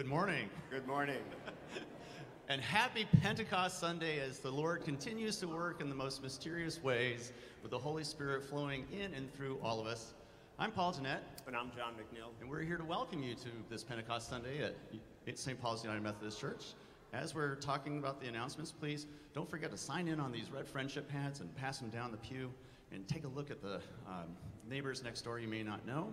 Good morning. Good morning. And happy Pentecost Sunday as the Lord continues to work in the most mysterious ways with the Holy Spirit flowing in and through all of us. I'm Paul Jeanette, And I'm John McNeil. and we're here to welcome you to this Pentecost Sunday at at St. Paul's United Methodist Church. As we're talking about the announcements, please don't forget to sign in on these red friendship pads and pass them down the pew and take a look at the um, neighbors next door you may not know.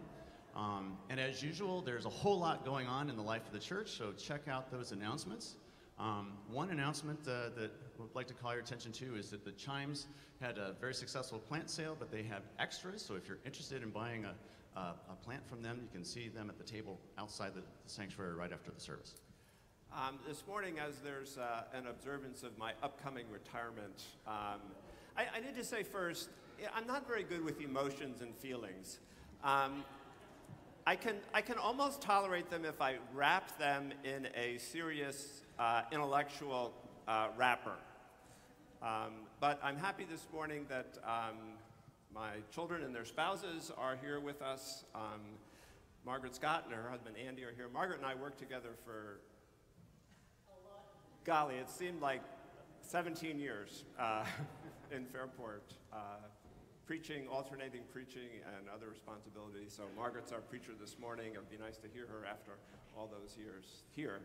Um, and as usual, there's a whole lot going on in the life of the church, so check out those announcements. Um, one announcement uh, that we'd like to call your attention to is that the Chimes had a very successful plant sale, but they have extras. So if you're interested in buying a, a, a plant from them, you can see them at the table outside the, the sanctuary right after the service. Um, this morning, as there's uh, an observance of my upcoming retirement, um, I, I need to say first, I'm not very good with emotions and feelings. Um, I can, I can almost tolerate them if I wrap them in a serious uh, intellectual uh, wrapper. Um, but I'm happy this morning that um, my children and their spouses are here with us. Um, Margaret Scott and her husband Andy are here. Margaret and I worked together for, golly, it seemed like 17 years uh, in Fairport, uh, preaching, alternating preaching, and other responsibilities. So Margaret's our preacher this morning. It would be nice to hear her after all those years here,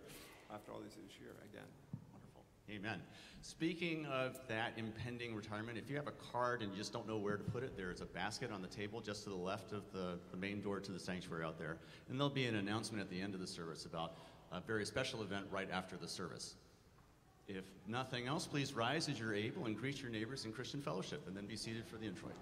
after all these years here again. Wonderful. Amen. Speaking of that impending retirement, if you have a card and you just don't know where to put it, there's a basket on the table just to the left of the, the main door to the sanctuary out there. And there'll be an announcement at the end of the service about a very special event right after the service. If nothing else, please rise as you're able and greet your neighbors in Christian fellowship and then be seated for the introit.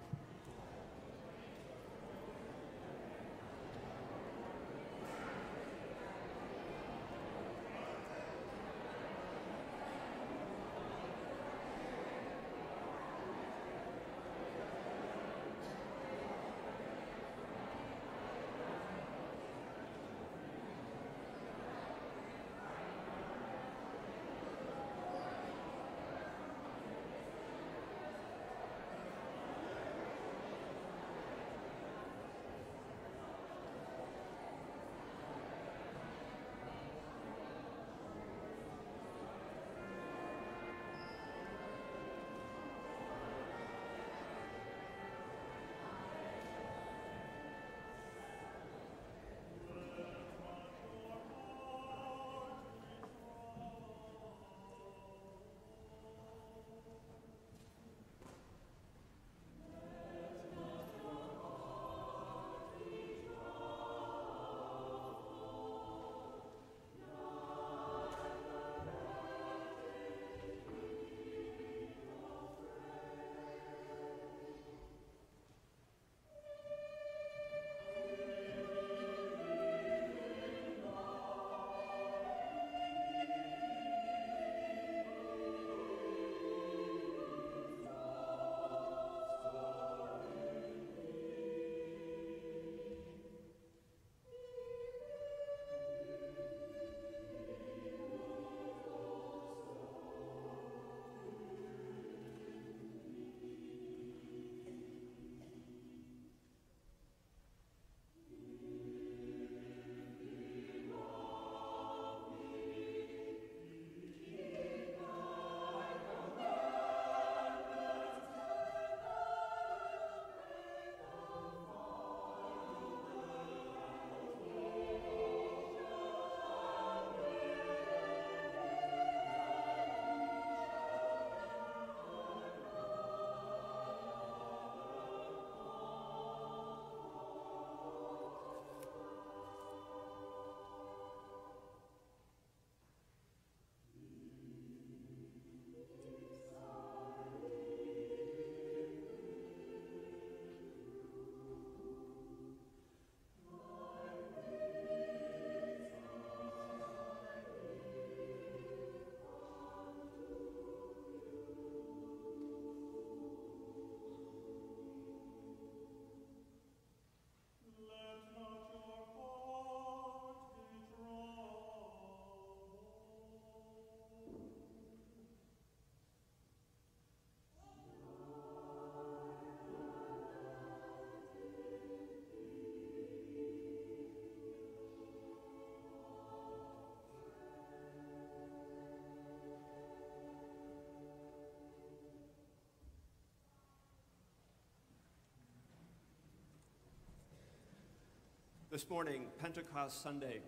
This morning, Pentecost Sunday.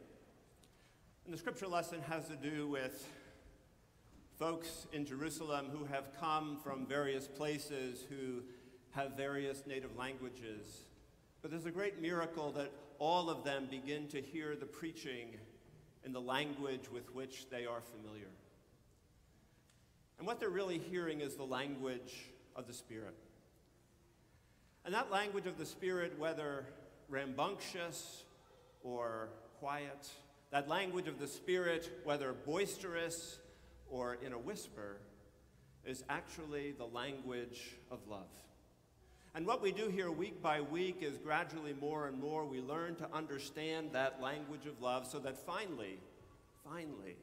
And the scripture lesson has to do with folks in Jerusalem who have come from various places, who have various native languages. But there's a great miracle that all of them begin to hear the preaching in the language with which they are familiar. And what they're really hearing is the language of the Spirit. And that language of the Spirit, whether rambunctious or quiet, that language of the Spirit, whether boisterous or in a whisper, is actually the language of love. And what we do here week by week is gradually more and more we learn to understand that language of love so that finally, finally,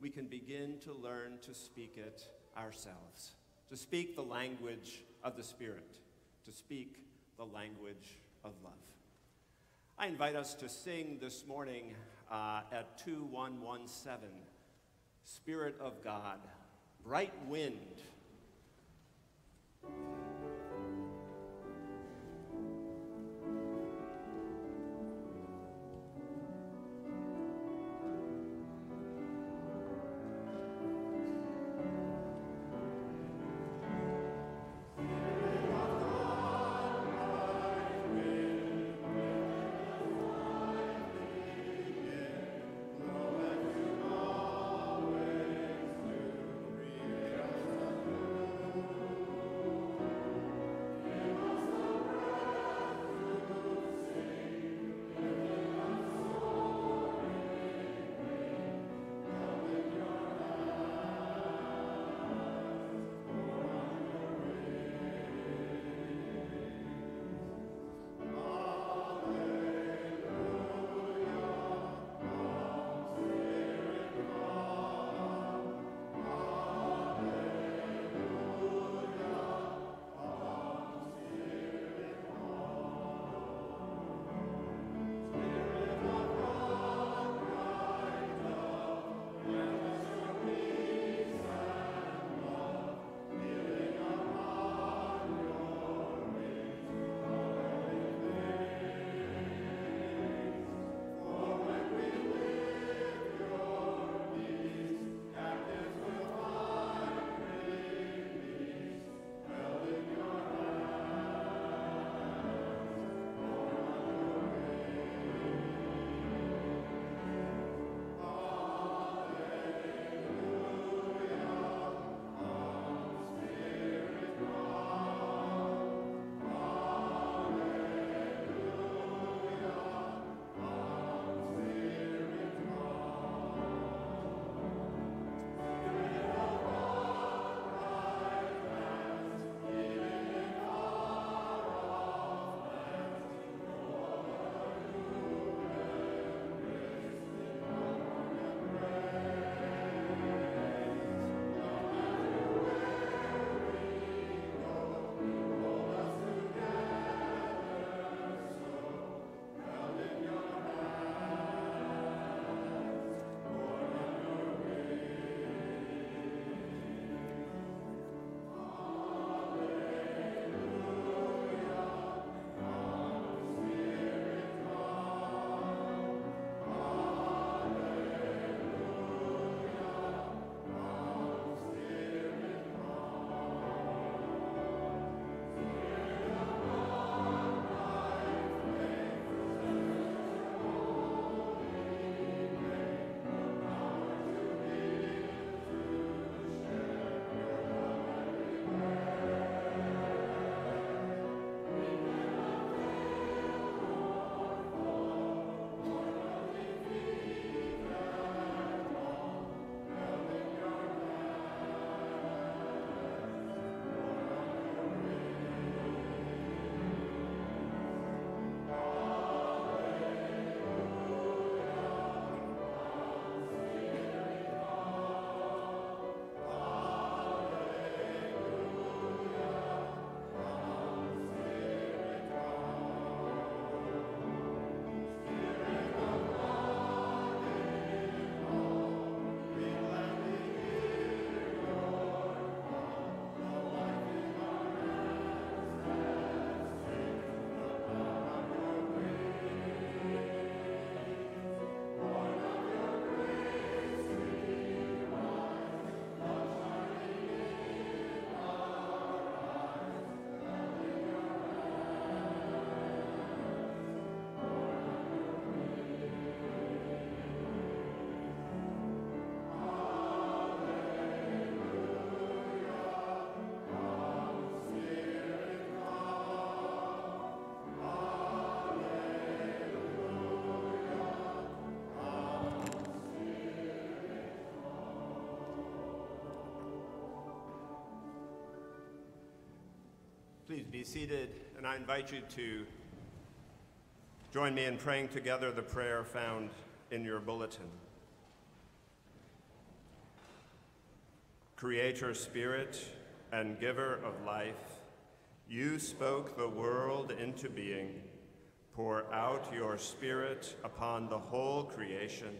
we can begin to learn to speak it ourselves, to speak the language of the Spirit, to speak the language of love. I invite us to sing this morning uh, at 2117 Spirit of God, bright wind. Please be seated, and I invite you to join me in praying together the prayer found in your bulletin. Creator Spirit and Giver of life, you spoke the world into being. Pour out your Spirit upon the whole creation.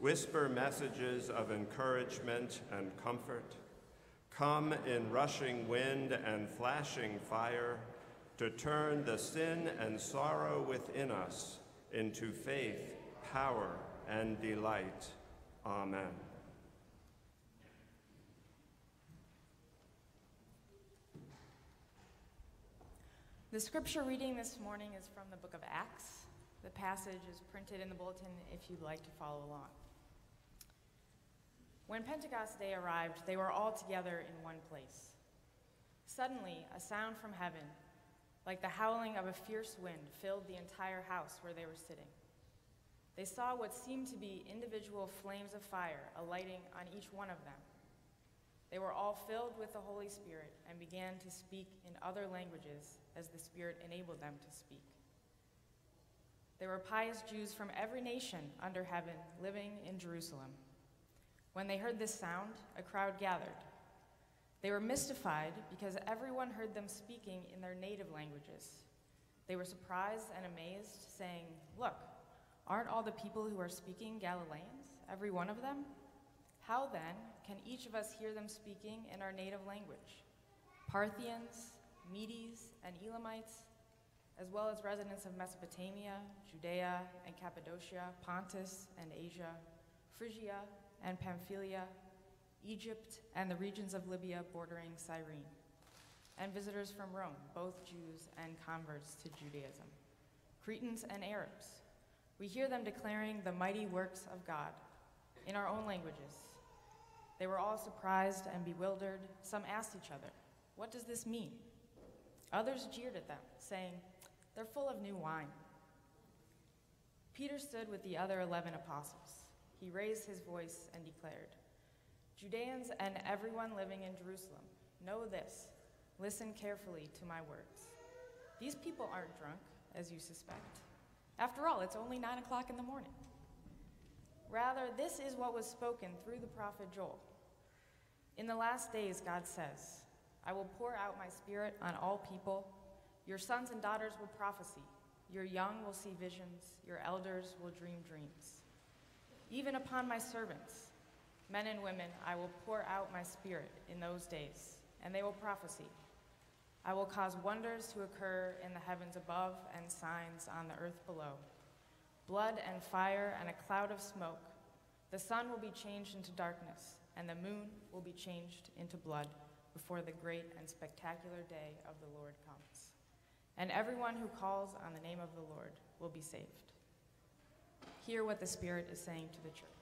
Whisper messages of encouragement and comfort Come in rushing wind and flashing fire to turn the sin and sorrow within us into faith, power, and delight. Amen. The scripture reading this morning is from the book of Acts. The passage is printed in the bulletin if you'd like to follow along. When Pentecost Day arrived, they were all together in one place. Suddenly, a sound from heaven, like the howling of a fierce wind, filled the entire house where they were sitting. They saw what seemed to be individual flames of fire alighting on each one of them. They were all filled with the Holy Spirit and began to speak in other languages as the Spirit enabled them to speak. There were pious Jews from every nation under heaven living in Jerusalem. When they heard this sound, a crowd gathered. They were mystified because everyone heard them speaking in their native languages. They were surprised and amazed, saying, Look, aren't all the people who are speaking Galileans, every one of them? How then can each of us hear them speaking in our native language? Parthians, Medes, and Elamites, as well as residents of Mesopotamia, Judea and Cappadocia, Pontus and Asia, Phrygia and Pamphylia, Egypt, and the regions of Libya bordering Cyrene, and visitors from Rome, both Jews and converts to Judaism, Cretans and Arabs. We hear them declaring the mighty works of God in our own languages. They were all surprised and bewildered. Some asked each other, What does this mean? Others jeered at them, saying, They're full of new wine. Peter stood with the other eleven apostles he raised his voice and declared, Judeans and everyone living in Jerusalem, know this. Listen carefully to my words. These people aren't drunk, as you suspect. After all, it's only nine o'clock in the morning. Rather, this is what was spoken through the prophet Joel. In the last days, God says, I will pour out my spirit on all people. Your sons and daughters will prophesy. Your young will see visions. Your elders will dream dreams. Even upon my servants, men and women, I will pour out my spirit in those days, and they will prophesy. I will cause wonders to occur in the heavens above and signs on the earth below blood and fire and a cloud of smoke. The sun will be changed into darkness, and the moon will be changed into blood before the great and spectacular day of the Lord comes. And everyone who calls on the name of the Lord will be saved hear what the Spirit is saying to the church.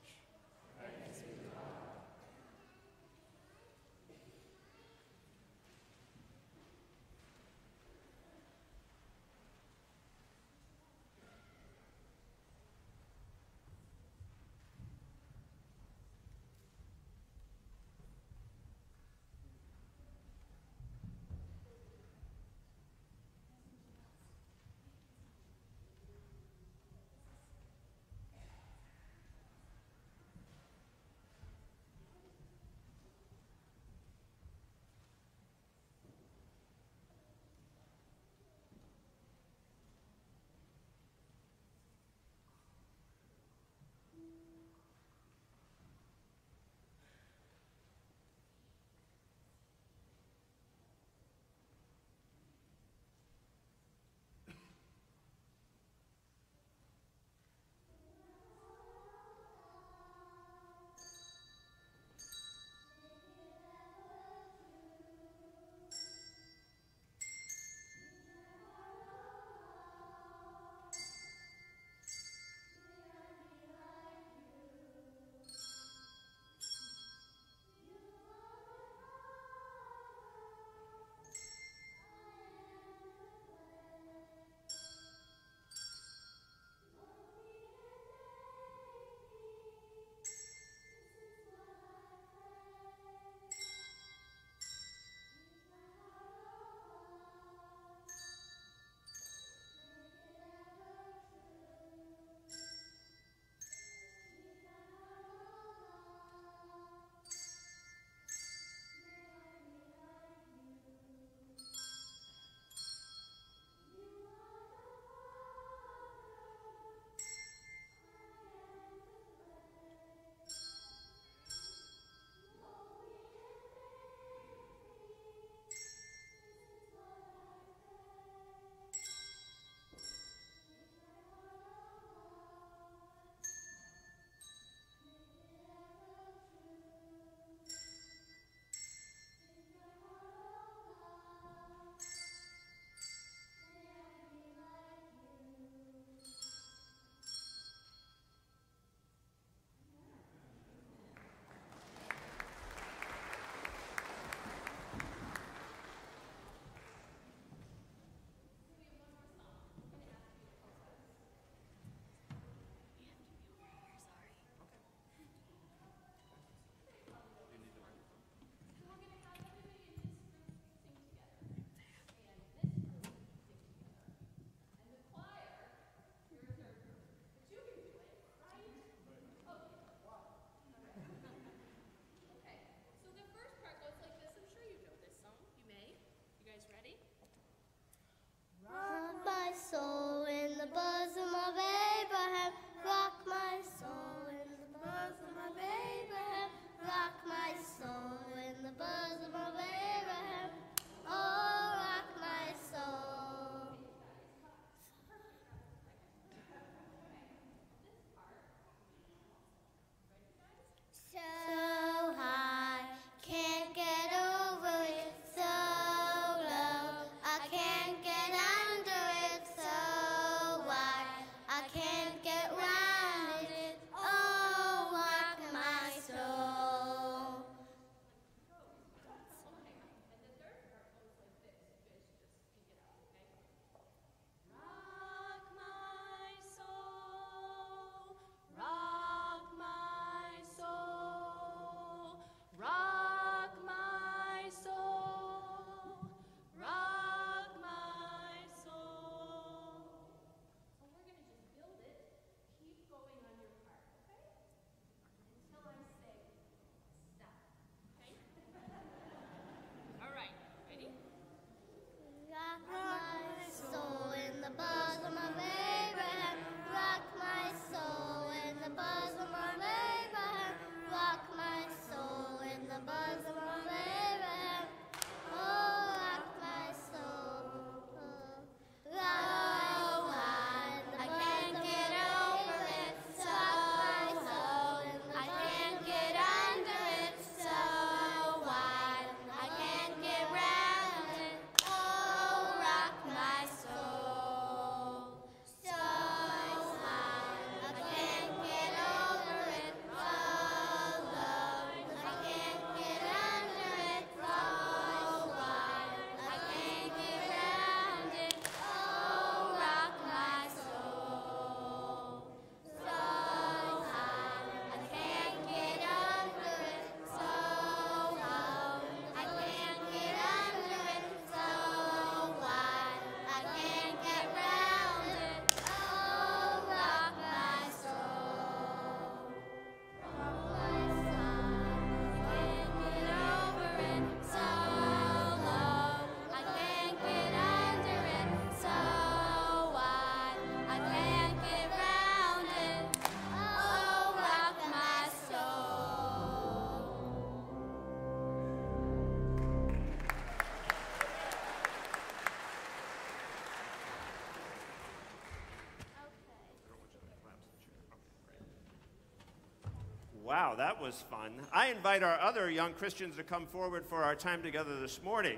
Wow, that was fun. I invite our other young Christians to come forward for our time together this morning,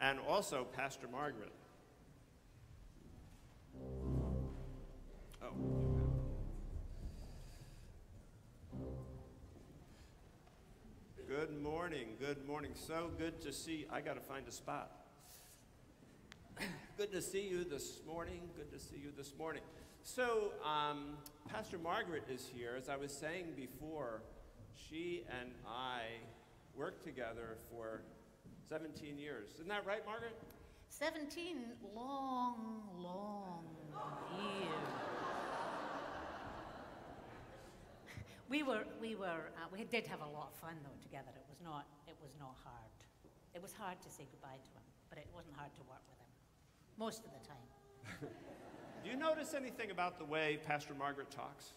and also Pastor Margaret. Oh. Good morning, good morning. So good to see. I got to find a spot. Good to see you this morning. Good to see you this morning. So, um, Pastor Margaret is here. As I was saying before, she and I worked together for 17 years. Isn't that right, Margaret? 17 long, long years. We were, we were, uh, we did have a lot of fun though together. It was not, it was not hard. It was hard to say goodbye to him, but it wasn't hard to work with him. Most of the time. Do you notice anything about the way Pastor Margaret talks?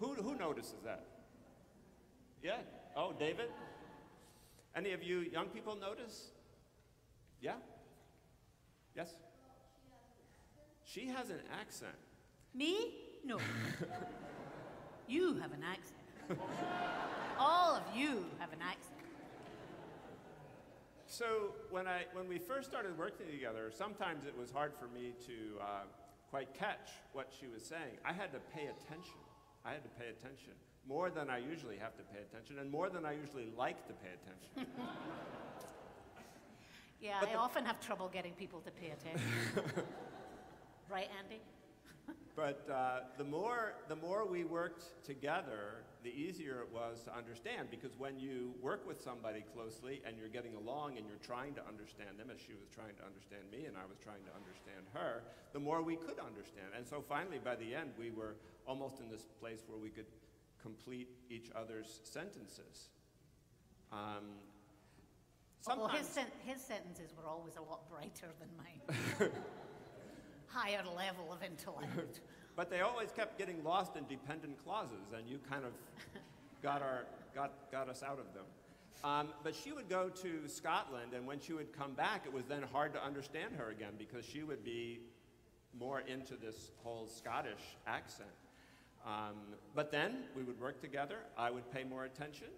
Who, who notices that? Yeah? Oh, David? Any of you young people notice? Yeah? Yes? She has an accent. Me? No. you have an accent. All of you have an accent. So when, I, when we first started working together, sometimes it was hard for me to uh, quite catch what she was saying. I had to pay attention. I had to pay attention more than I usually have to pay attention, and more than I usually like to pay attention. Yeah, But I often have trouble getting people to pay attention. right, Andy? But uh, the, more, the more we worked together, the easier it was to understand. Because when you work with somebody closely and you're getting along and you're trying to understand them, as she was trying to understand me and I was trying to understand her, the more we could understand. And so finally, by the end, we were almost in this place where we could complete each other's sentences. Um, Well, his, sen- his sentences were always a lot brighter than mine. higher level of intellect. But they always kept getting lost in dependent clauses, and you kind of got, our, got, got us out of them. Um, but she would go to Scotland, and when she would come back, it was then hard to understand her again because she would be more into this whole Scottish accent. Um, but then we would work together. I would pay more attention.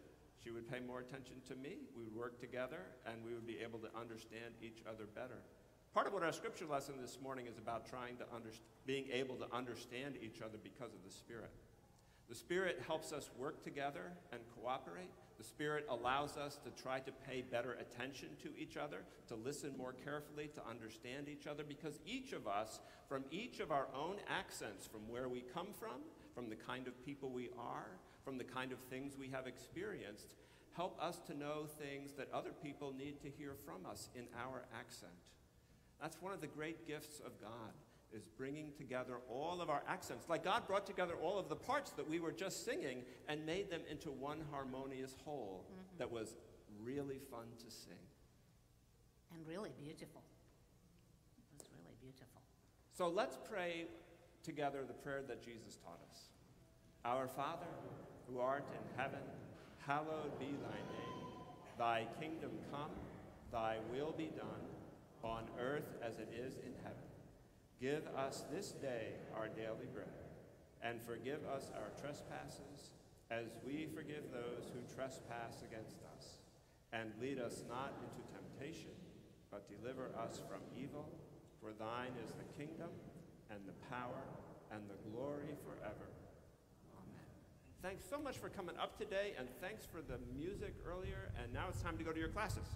She would pay more attention to me. We would work together, and we would be able to understand each other better. Part of what our scripture lesson this morning is about trying to being able to understand each other because of the Spirit. The Spirit helps us work together and cooperate. The Spirit allows us to try to pay better attention to each other, to listen more carefully, to understand each other, because each of us, from each of our own accents, from where we come from, from the kind of people we are, from the kind of things we have experienced, help us to know things that other people need to hear from us in our accent. That's one of the great gifts of God is bringing together all of our accents. Like God brought together all of the parts that we were just singing and made them into one harmonious whole mm-hmm. that was really fun to sing. and really beautiful. It was really beautiful. So let's pray together the prayer that Jesus taught us. Our Father, who art in heaven, hallowed be thy name. Thy kingdom come, thy will be done, on earth as it is in heaven. Give us this day our daily bread, and forgive us our trespasses, as we forgive those who trespass against us. And lead us not into temptation, but deliver us from evil. For thine is the kingdom, and the power, and the glory forever. Amen. Thanks so much for coming up today, and thanks for the music earlier. And now it's time to go to your classes.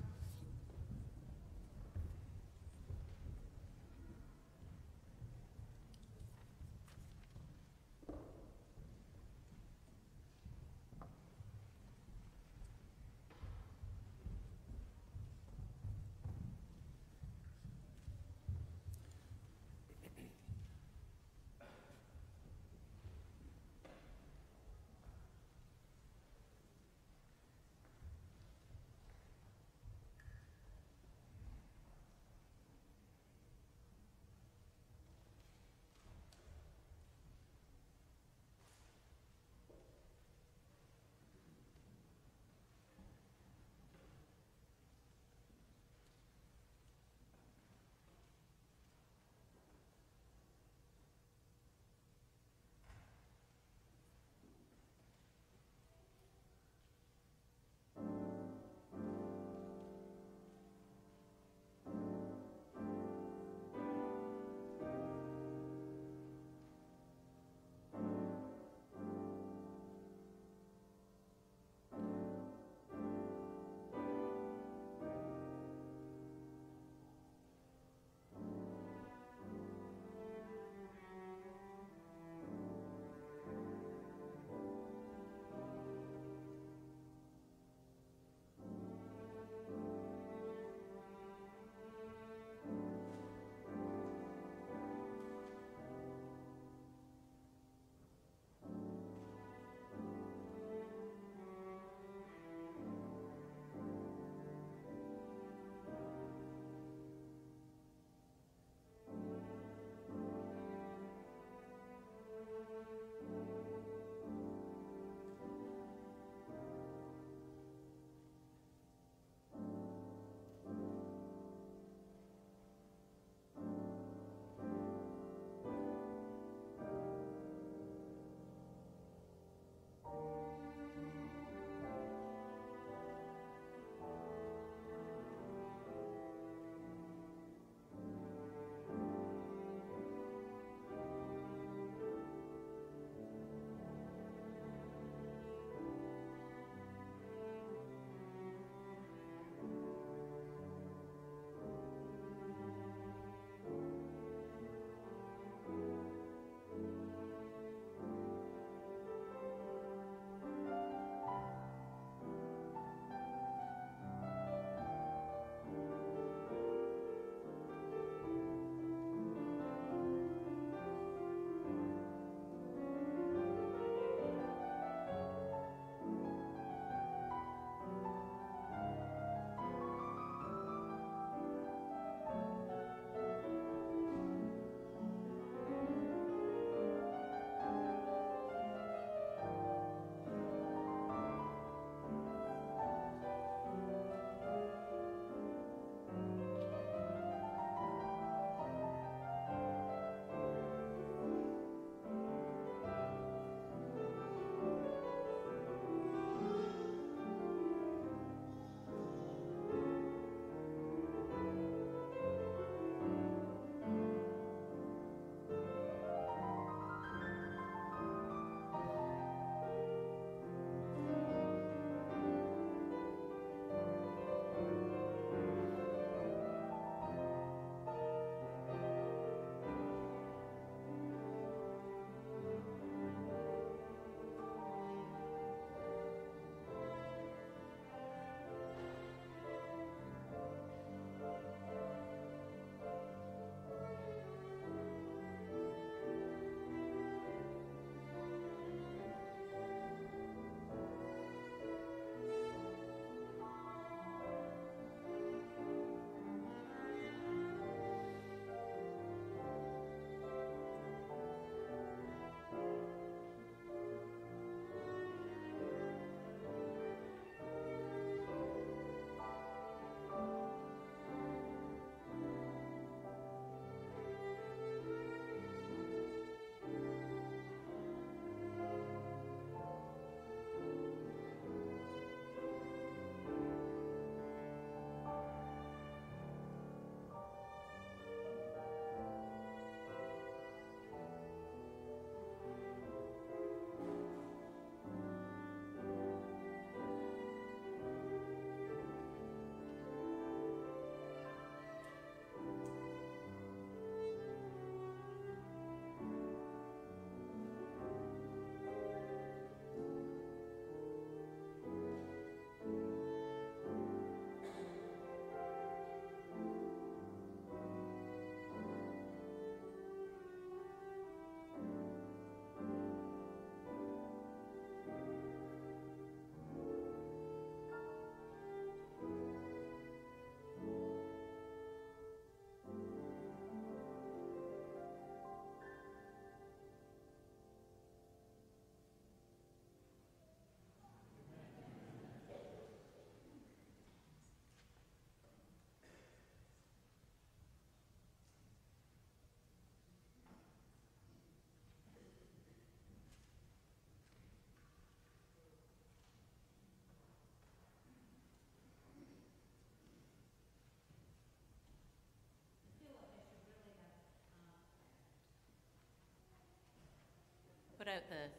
Put out the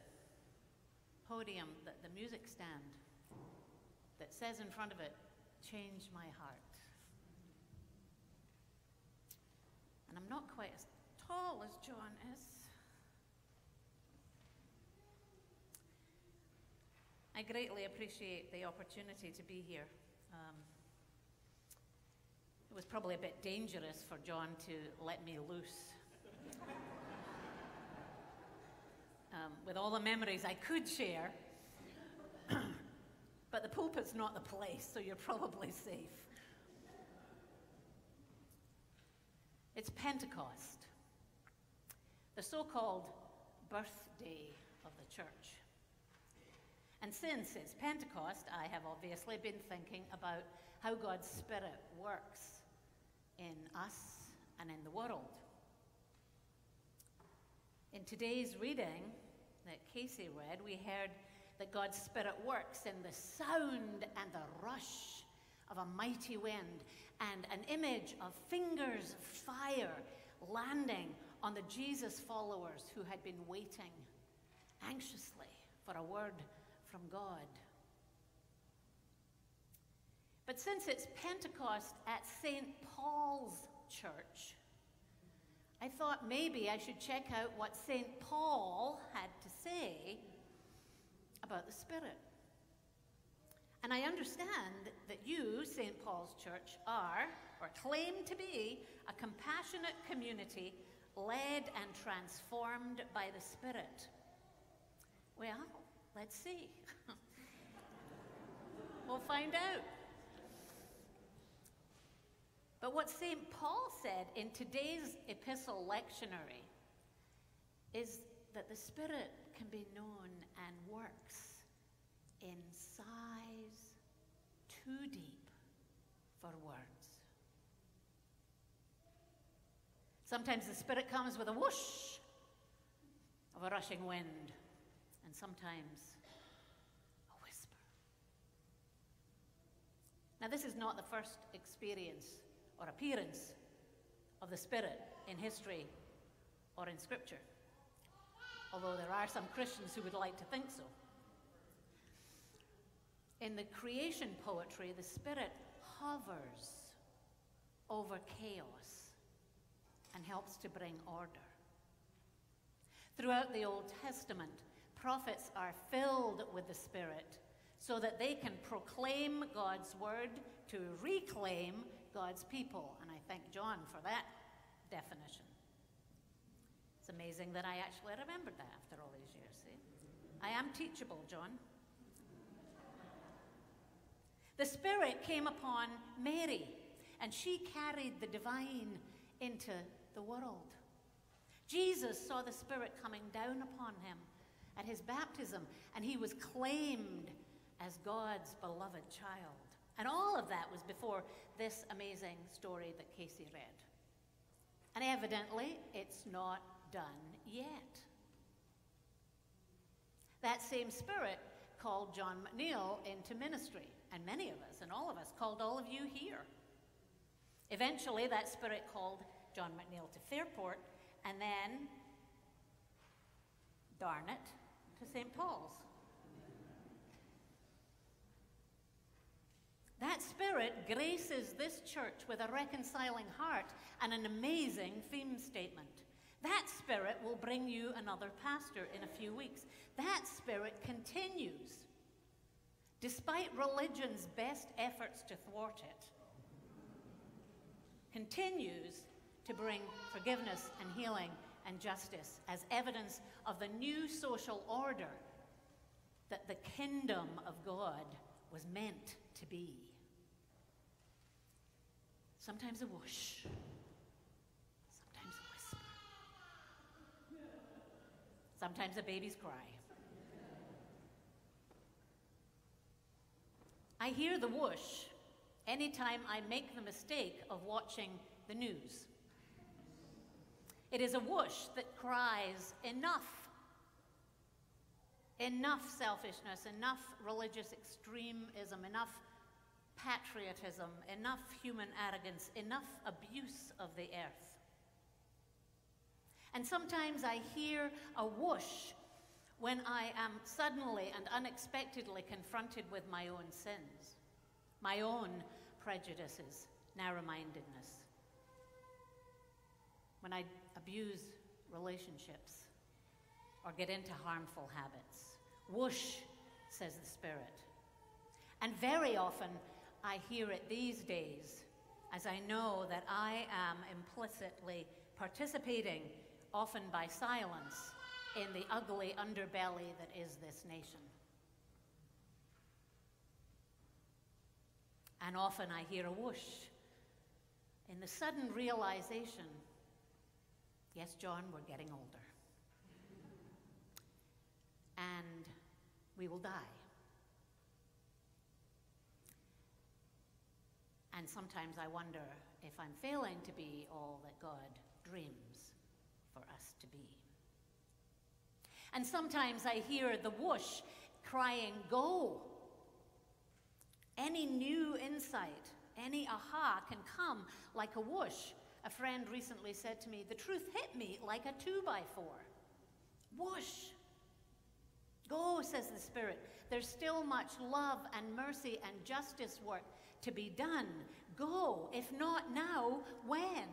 podium, the, the music stand that says in front of it, Change my heart. And I'm not quite as tall as John is. I greatly appreciate the opportunity to be here. Um, it was probably a bit dangerous for John to let me loose. Um, with all the memories I could share, but the pulpit's not the place, so you're probably safe. It's Pentecost, the so called birthday of the church. And since it's Pentecost, I have obviously been thinking about how God's Spirit works in us and in the world. In today's reading that Casey read, we heard that God's Spirit works in the sound and the rush of a mighty wind and an image of fingers of fire landing on the Jesus followers who had been waiting anxiously for a word from God. But since it's Pentecost at St. Paul's Church, I thought maybe I should check out what St. Paul had to say about the Spirit. And I understand that you, St. Paul's Church, are, or claim to be, a compassionate community led and transformed by the Spirit. Well, let's see. we'll find out. But what St. Paul said in today's epistle lectionary is that the Spirit can be known and works in sighs too deep for words. Sometimes the Spirit comes with a whoosh of a rushing wind, and sometimes a whisper. Now, this is not the first experience or appearance of the Spirit in history or in Scripture, although there are some Christians who would like to think so. In the creation poetry, the Spirit hovers over chaos and helps to bring order. Throughout the Old Testament, prophets are filled with the Spirit so that they can proclaim God's word to reclaim God's people. And I thank John for that definition. It's amazing that I actually remembered that after all these years, see? I am teachable, John. The Spirit came upon Mary, and she carried the divine into the world. Jesus saw the Spirit coming down upon him at his baptism, and he was claimed as God's beloved child. And all of that was before this amazing story that Casey read. And evidently, it's not done yet. That same spirit called John McNeil into ministry, and many of us, and all of us, called all of you here. Eventually, that spirit called John McNeil to Fairport, and then, darn it, to St. Paul's. That spirit graces this church with a reconciling heart and an amazing theme statement. That spirit will bring you another pastor in a few weeks. That spirit continues, despite religion's best efforts to thwart it, continues to bring forgiveness and healing and justice as evidence of the new social order that the kingdom of God was meant to be. Sometimes a whoosh, sometimes a whisper, sometimes a baby's cry. I hear the whoosh anytime I make the mistake of watching the news. It is a whoosh that cries, enough. Enough selfishness, enough religious extremism, enough patriotism, enough human arrogance, enough abuse of the earth. And sometimes I hear a whoosh when I am suddenly and unexpectedly confronted with my own sins, my own prejudices, narrow mindedness, when I abuse relationships or get into harmful habits. Whoosh, says the Spirit. And very often I hear it these days as I know that I am implicitly participating, often by silence, in the ugly underbelly that is this nation. And often I hear a whoosh in the sudden realization yes, John, we're getting older. And we will die. And sometimes I wonder if I'm failing to be all that God dreams for us to be. And sometimes I hear the whoosh crying, Go. Any new insight, any aha can come like a whoosh. A friend recently said to me, The truth hit me like a two by four. Whoosh. Go, says the Spirit. There's still much love and mercy and justice work to be done. Go. If not now, when?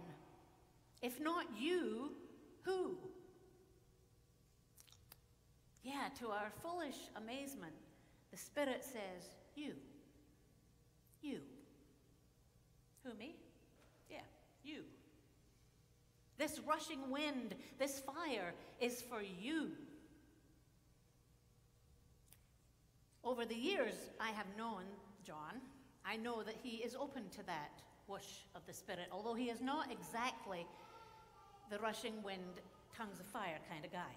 If not you, who? Yeah, to our foolish amazement, the Spirit says, You. You. Who, me? Yeah, you. This rushing wind, this fire is for you. Over the years, I have known John. I know that he is open to that whoosh of the Spirit, although he is not exactly the rushing wind, tongues of fire kind of guy.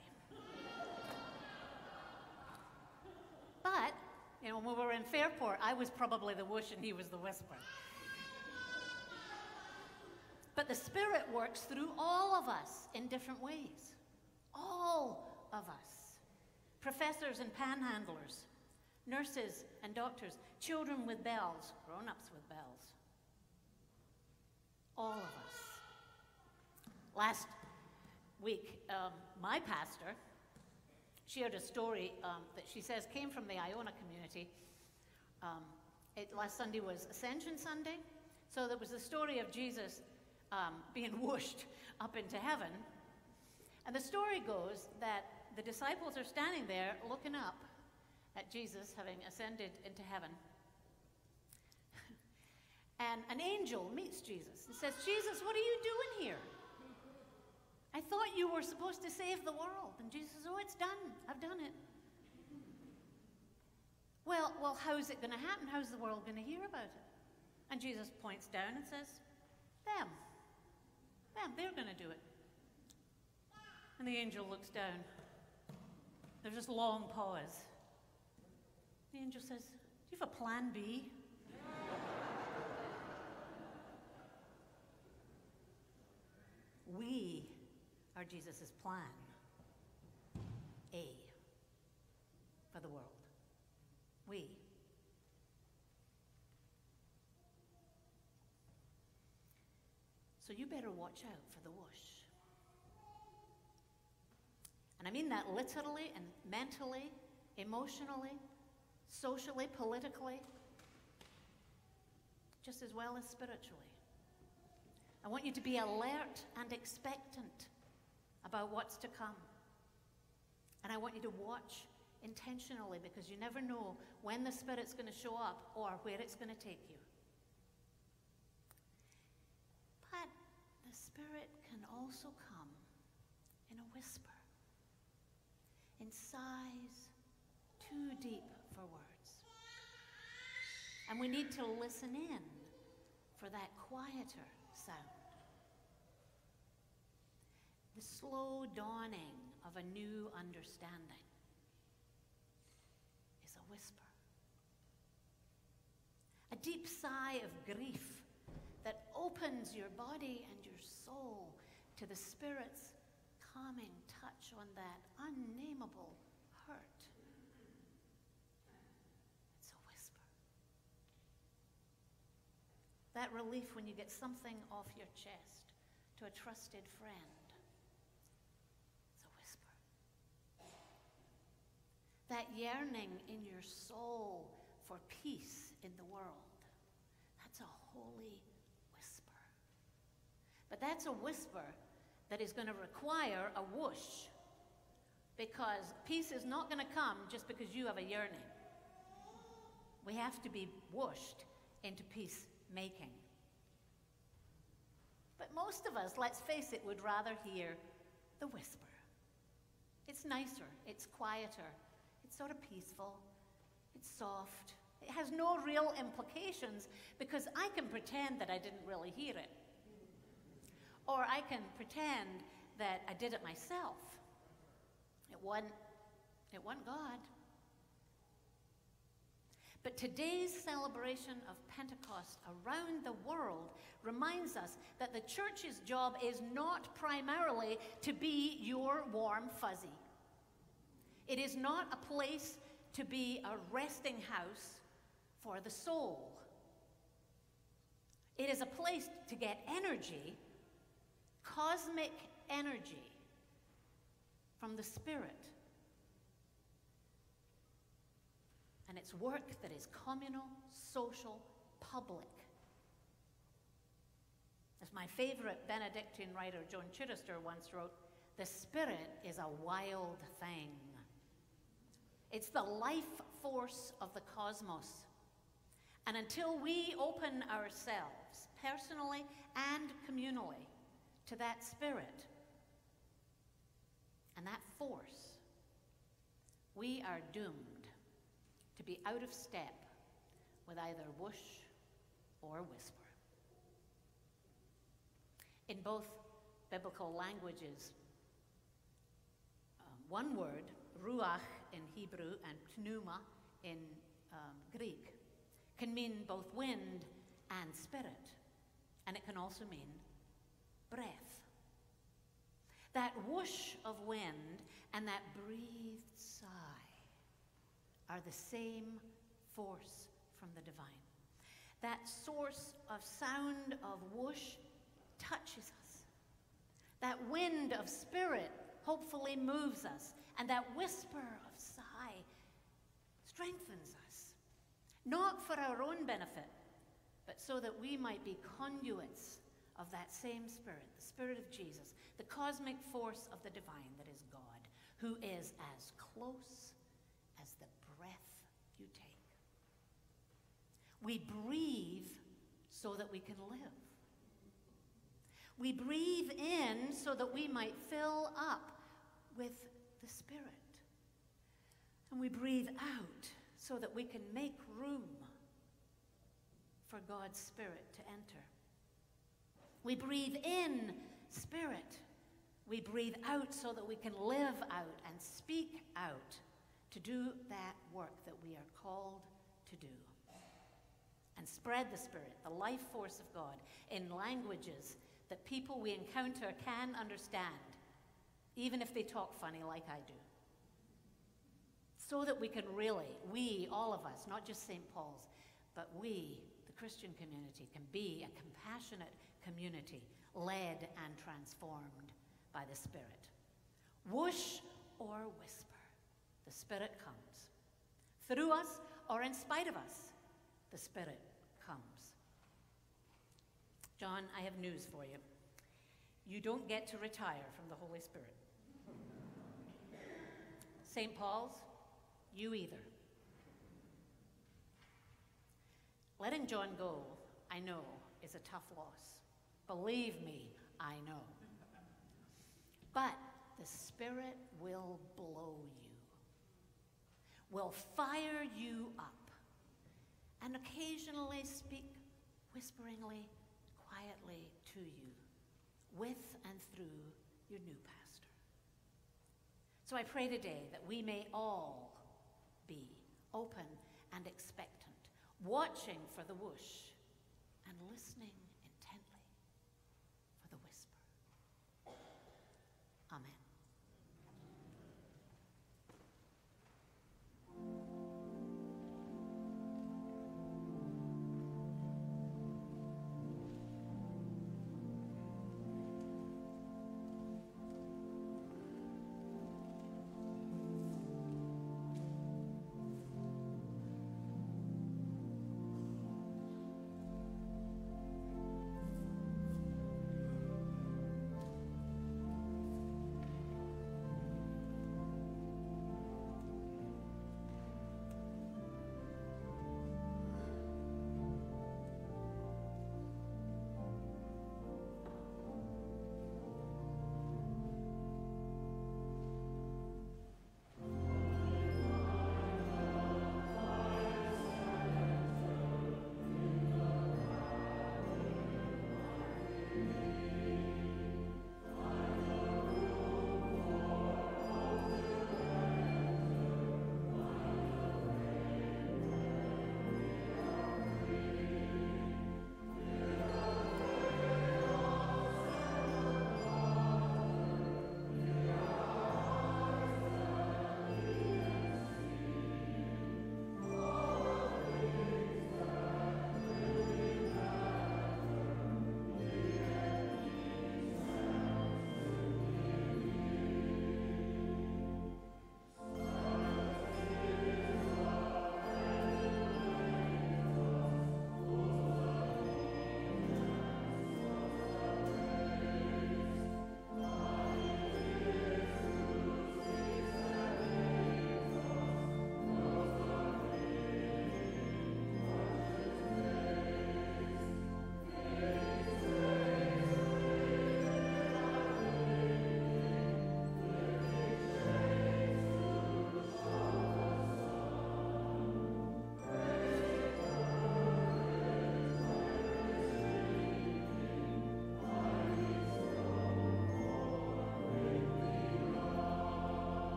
but, you know, when we were in Fairport, I was probably the whoosh and he was the whisper. But the Spirit works through all of us in different ways. All of us. Professors and panhandlers, nurses and doctors, children with bells, grown ups with bells. All of us. Last week, um, my pastor shared a story um, that she says came from the Iona community. Um, it, last Sunday was Ascension Sunday, so there was the story of Jesus um, being whooshed up into heaven. And the story goes that the disciples are standing there looking up at Jesus having ascended into heaven. and an angel meets Jesus and says, Jesus, what are you doing here? I thought you were supposed to save the world. And Jesus says, Oh, it's done. I've done it. Well, well, how's it going to happen? How's the world going to hear about it? And Jesus points down and says, Them. Them, they're going to do it. And the angel looks down. There's this long pause. The angel says, Do you have a plan B? we are Jesus' plan A for the world. We. So you better watch out for the whoosh. And I mean that literally and mentally, emotionally, socially, politically, just as well as spiritually. I want you to be alert and expectant about what's to come. And I want you to watch intentionally because you never know when the Spirit's going to show up or where it's going to take you. But the Spirit can also come in a whisper, in sighs too deep for words. And we need to listen in for that quieter sound. The slow dawning of a new understanding is a whisper. A deep sigh of grief that opens your body and your soul to the Spirit's calming touch on that unnameable hurt. It's a whisper. That relief when you get something off your chest to a trusted friend. It's a whisper. that yearning in your soul for peace in the world, that's a holy whisper. But that's a whisper that is going to require a whoosh because peace is not going to come just because you have a yearning. We have to be whooshed into peacemaking. But most of us, let's face it, would rather hear the whisper. It's nicer, it's quieter, it's sort of peaceful, it's soft. It has no real implications because I can pretend that I didn't really hear it. Or I can pretend that I did it myself. It wasn't, it wasn't God. But today's celebration of Pentecost around the world reminds us that the church's job is not primarily to be your warm fuzzy. It is not a place to be a resting house for the soul. It is a place to get energy, cosmic energy, from the Spirit. And it's work that is communal, social, public. As my favorite Benedictine writer, Joan Chittister, once wrote, the Spirit is a wild thing. It's the life force of the cosmos. And until we open ourselves, personally and communally, to that Spirit and that force, we are doomed to be out of step with either whoosh or whisper. In both biblical languages, um, one word, ruach in Hebrew and pneuma in um, Greek, can mean both wind and spirit, and it can also mean breath. That whoosh of wind and that breathed sigh are the same force from the divine. That source of sound of whoosh touches us. That wind of spirit hopefully moves us. And that whisper of sigh strengthens us. Not for our own benefit, but so that we might be conduits of that same Spirit, the Spirit of Jesus, the cosmic force of the divine that is God, who is as close as the breath you take. We breathe so that we can live. We breathe in so that we might fill up with the Spirit. And we breathe out so that we can make room for God's Spirit to enter. We breathe in Spirit. We breathe out so that we can live out and speak out to do that work that we are called to do. And spread the Spirit, the life force of God, in languages that people we encounter can understand, even if they talk funny like I do. So that we can really, we, all of us, not just St. Paul's, but we, the Christian community, can be a compassionate community led and transformed by the Spirit. Whoosh or whisper, the Spirit comes. Through us or in spite of us, the Spirit comes. John, I have news for you. You don't get to retire from the Holy Spirit. St. Paul's, you either. Letting John go, I know, is a tough loss. Believe me, I know. But the Spirit will blow you, will fire you up, and occasionally speak whisperingly, quietly to you, with and through your new pastor. So I pray today that we may all be open and expectant, watching for the whoosh and listening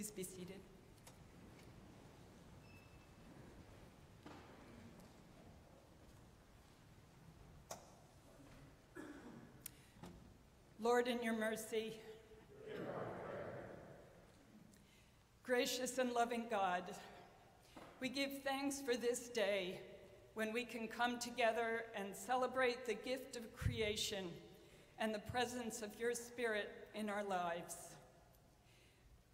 Please be seated. Lord, in your mercy, gracious and loving God, we give thanks for this day when we can come together and celebrate the gift of creation and the presence of your Spirit in our lives.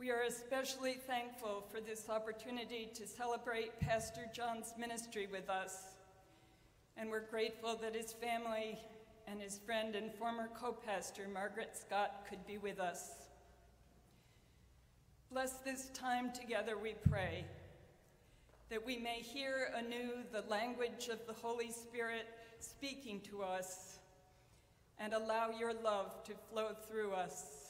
We are especially thankful for this opportunity to celebrate Pastor John's ministry with us, and we're grateful that his family and his friend and former co pastor Margaret Scott could be with us. Bless this time together, we pray, that we may hear anew the language of the Holy Spirit speaking to us and allow your love to flow through us.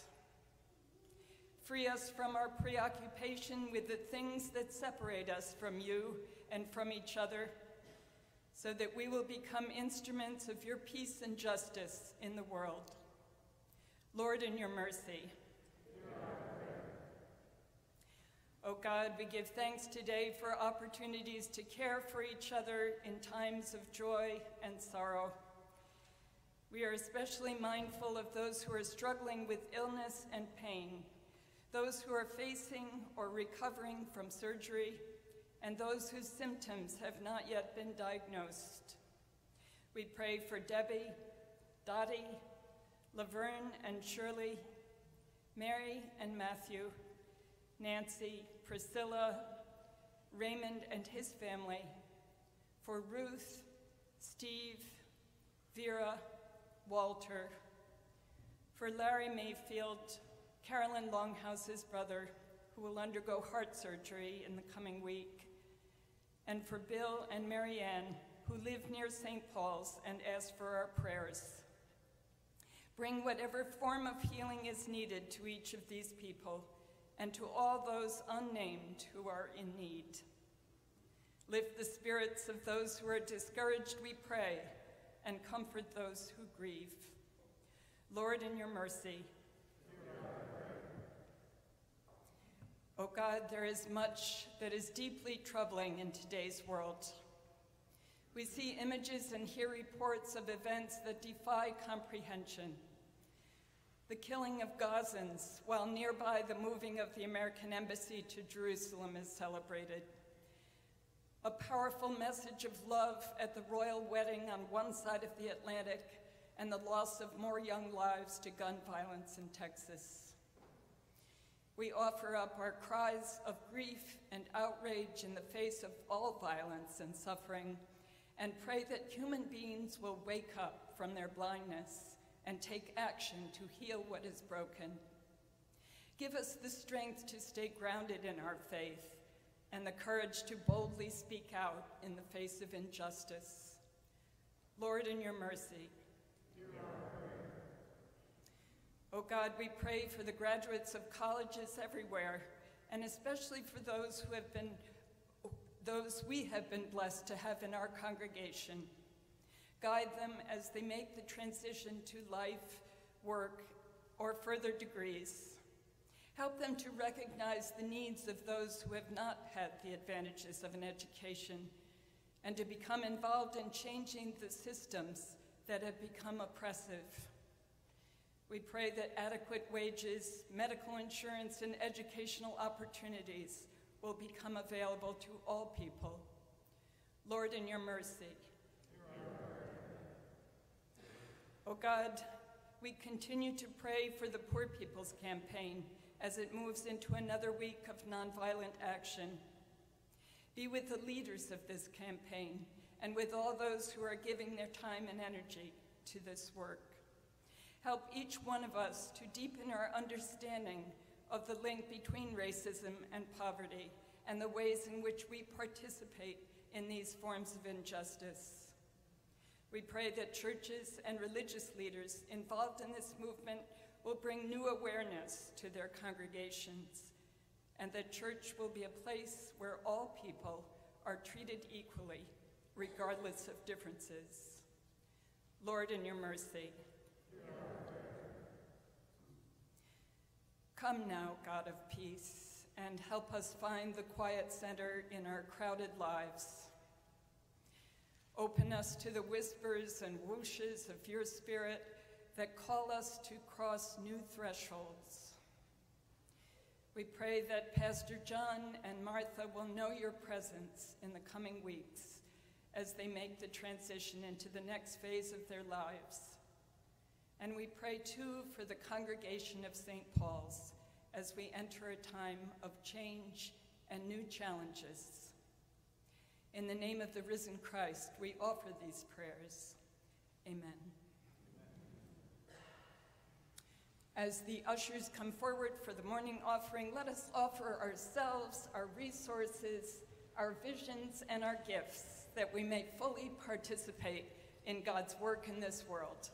Free us from our preoccupation with the things that separate us from you and from each other so that we will become instruments of your peace and justice in the world. Lord, in your mercy. Oh God, we give thanks today for opportunities to care for each other in times of joy and sorrow. We are especially mindful of those who are struggling with illness and pain, those who are facing or recovering from surgery, and those whose symptoms have not yet been diagnosed. We pray for Debbie, Dottie, Laverne and Shirley, Mary and Matthew, Nancy, Priscilla, Raymond and his family, for Ruth, Steve, Vera, Walter, for Larry Mayfield, Carolyn Longhouse's brother, who will undergo heart surgery in the coming week, and for Bill and Marianne, who live near St. Paul's and ask for our prayers. Bring whatever form of healing is needed to each of these people and to all those unnamed who are in need. Lift the spirits of those who are discouraged, we pray, and comfort those who grieve. Lord, in your mercy, Oh God, there is much that is deeply troubling in today's world. We see images and hear reports of events that defy comprehension. The killing of Gazans, while nearby the moving of the American embassy to Jerusalem is celebrated. A powerful message of love at the royal wedding on one side of the Atlantic, and the loss of more young lives to gun violence in Texas. We offer up our cries of grief and outrage in the face of all violence and suffering, and pray that human beings will wake up from their blindness and take action to heal what is broken. Give us the strength to stay grounded in our faith and the courage to boldly speak out in the face of injustice. Lord, in your mercy, Oh God, we pray for the graduates of colleges everywhere, and especially for those who have been those we have been blessed to have in our congregation. Guide them as they make the transition to life, work, or further degrees. Help them to recognize the needs of those who have not had the advantages of an education and to become involved in changing the systems that have become oppressive. We pray that adequate wages, medical insurance, and educational opportunities will become available to all people. Lord, in your mercy. Oh God, we continue to pray for the Poor People's Campaign as it moves into another week of nonviolent action. Be with the leaders of this campaign and with all those who are giving their time and energy to this work. Help each one of us to deepen our understanding of the link between racism and poverty and the ways in which we participate in these forms of injustice. We pray that churches and religious leaders involved in this movement will bring new awareness to their congregations, and that church will be a place where all people are treated equally, regardless of differences. Lord, in your mercy, Come now, God of peace, and help us find the quiet center in our crowded lives. Open us to the whispers and whooshes of your spirit that call us to cross new thresholds. We pray that Pastor John and Martha will know your presence in the coming weeks as they make the transition into the next phase of their lives. And we pray too for the congregation of St. Paul's as we enter a time of change and new challenges. In the name of the risen Christ, we offer these prayers. Amen. As the ushers come forward for the morning offering, let us offer ourselves, our resources, our visions, and our gifts that we may fully participate in God's work in this world.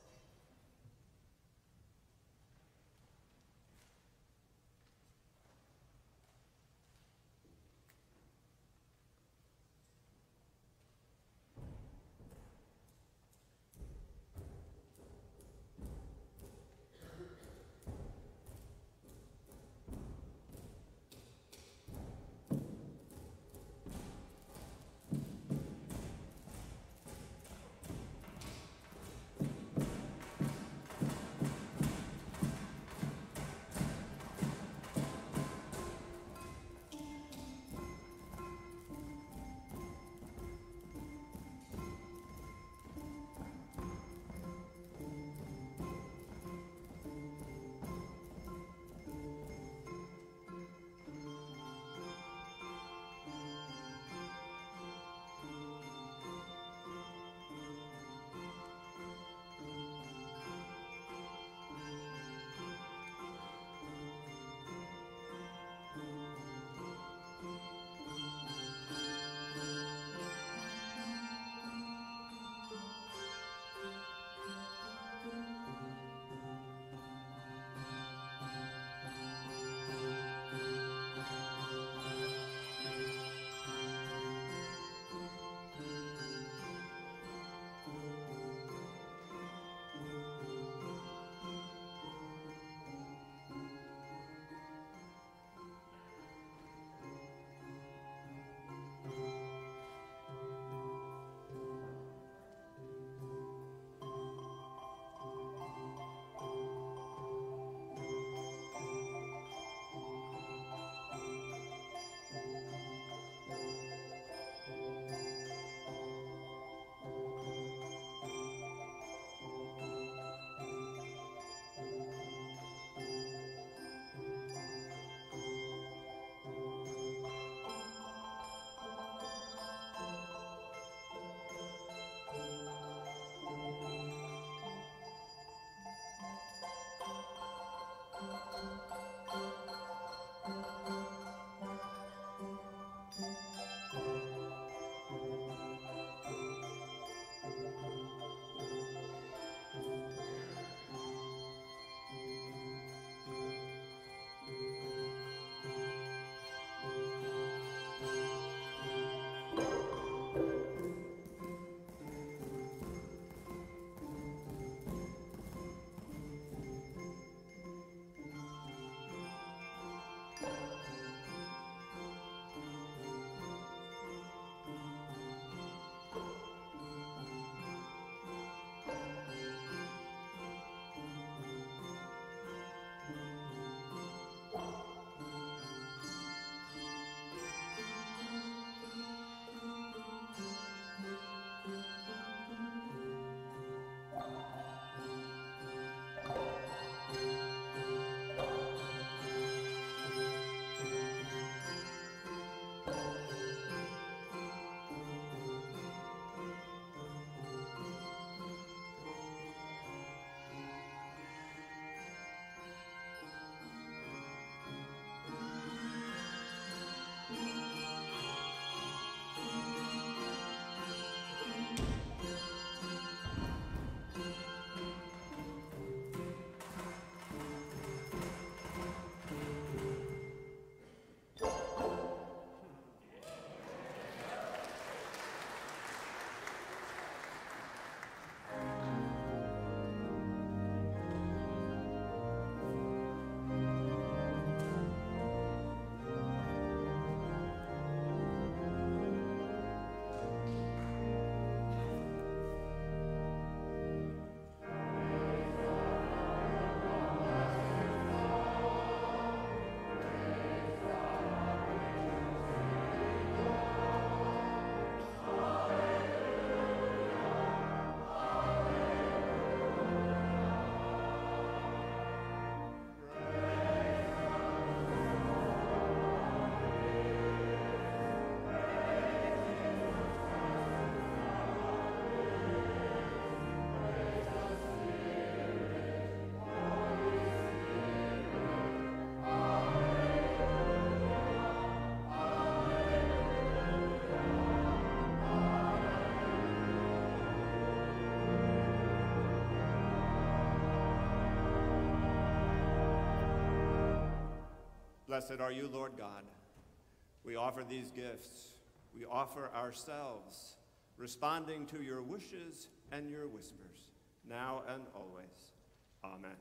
Blessed are you, Lord God. We offer these gifts. We offer ourselves, responding to your wishes and your whispers, now and always. Amen.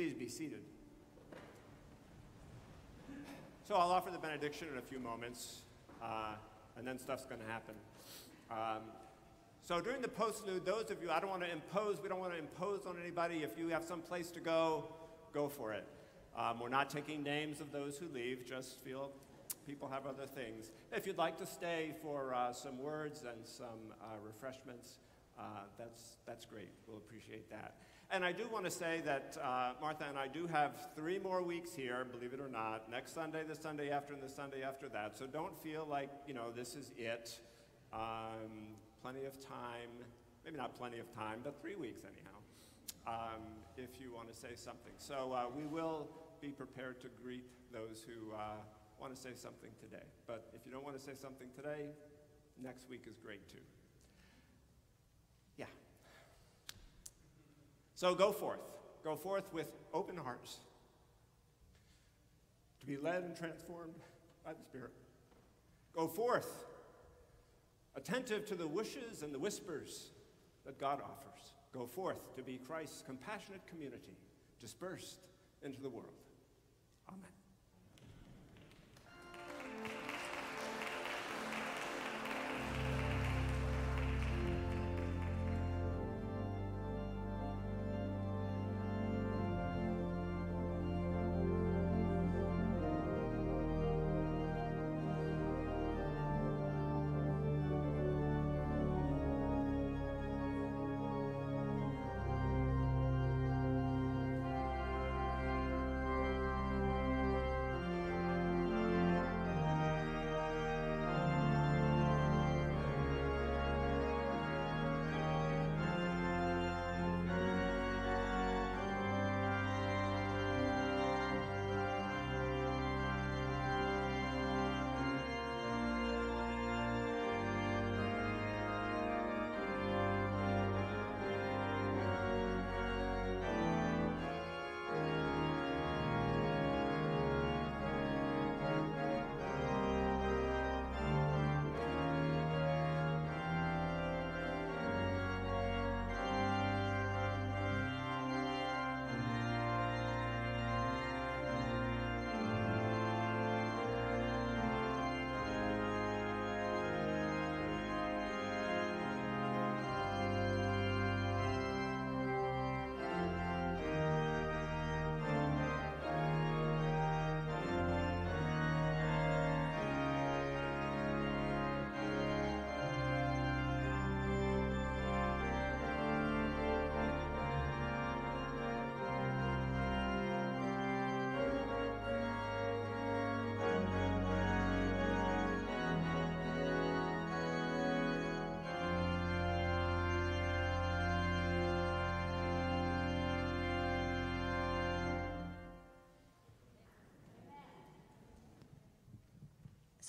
Please be seated. So I'll offer the benediction in a few moments, uh, and then stuff's going to happen. Um, so during the postlude, those of you, I don't want to impose, we don't want to impose on anybody. If you have some place to go, go for it. Um, we're not taking names of those who leave, just feel people have other things. If you'd like to stay for uh, some words and some uh, refreshments, uh, that's, that's great. We'll appreciate that. And I do want to say that uh, Martha and I do have three more weeks here, believe it or not. Next Sunday, the Sunday after, and the Sunday after that. So don't feel like, you know, this is it. Um, plenty of time, maybe not plenty of time, but three weeks anyhow, um, if you want to say something. So uh, we will be prepared to greet those who uh, want to say something today. But if you don't want to say something today, next week is great too. Yeah. So go forth. Go forth with open hearts to be led and transformed by the Spirit. Go forth, attentive to the wishes and the whispers that God offers. Go forth to be Christ's compassionate community dispersed into the world.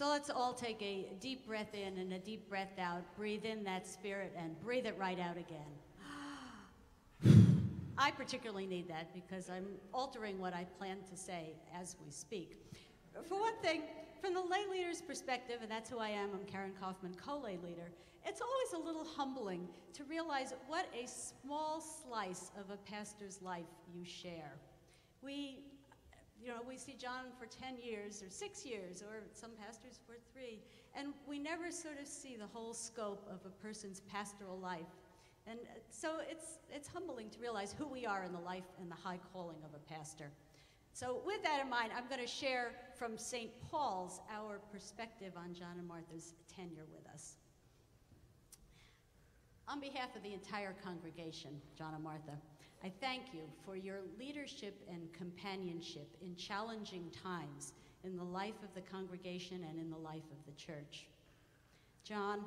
So let's all take a deep breath in and a deep breath out. Breathe in that spirit and breathe it right out again. I particularly need that because I'm altering what I plan to say as we speak. For one thing, from the lay leader's perspective, and that's who I am, I'm Karen Kaufman, co lay leader, it's always a little humbling to realize what a small slice of a pastor's life you share. We you know, we see John for 10 years or six years, or some pastors for three, and we never sort of see the whole scope of a person's pastoral life. And uh, so it's, it's humbling to realize who we are in the life and the high calling of a pastor. So, with that in mind, I'm going to share from St. Paul's our perspective on John and Martha's tenure with us. On behalf of the entire congregation, John and Martha, I thank you for your leadership and companionship in challenging times in the life of the congregation and in the life of the church. John,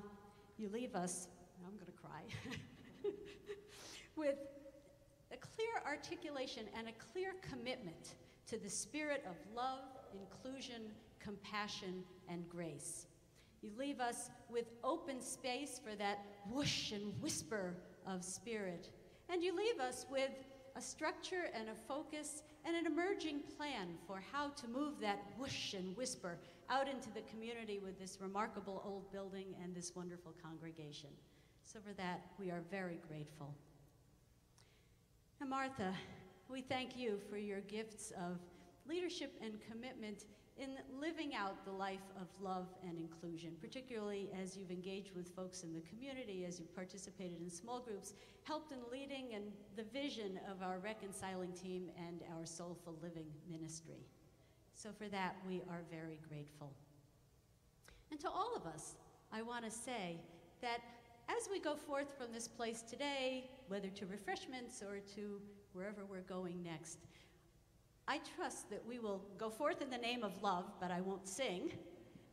you leave us, I'm going to cry, with a clear articulation and a clear commitment to the spirit of love, inclusion, compassion, and grace. You leave us with open space for that whoosh and whisper of spirit and you leave us with a structure and a focus and an emerging plan for how to move that whoosh and whisper out into the community with this remarkable old building and this wonderful congregation. So, for that, we are very grateful. And Martha, we thank you for your gifts of leadership and commitment in living out the life of love and inclusion, particularly as you've engaged with folks in the community, as you've participated in small groups, helped in leading and the vision of our reconciling team and our soulful living ministry. So for that, we are very grateful. And to all of us, I want to say that as we go forth from this place today, whether to refreshments or to wherever we're going next, I trust that we will go forth in the name of love, but I won't sing,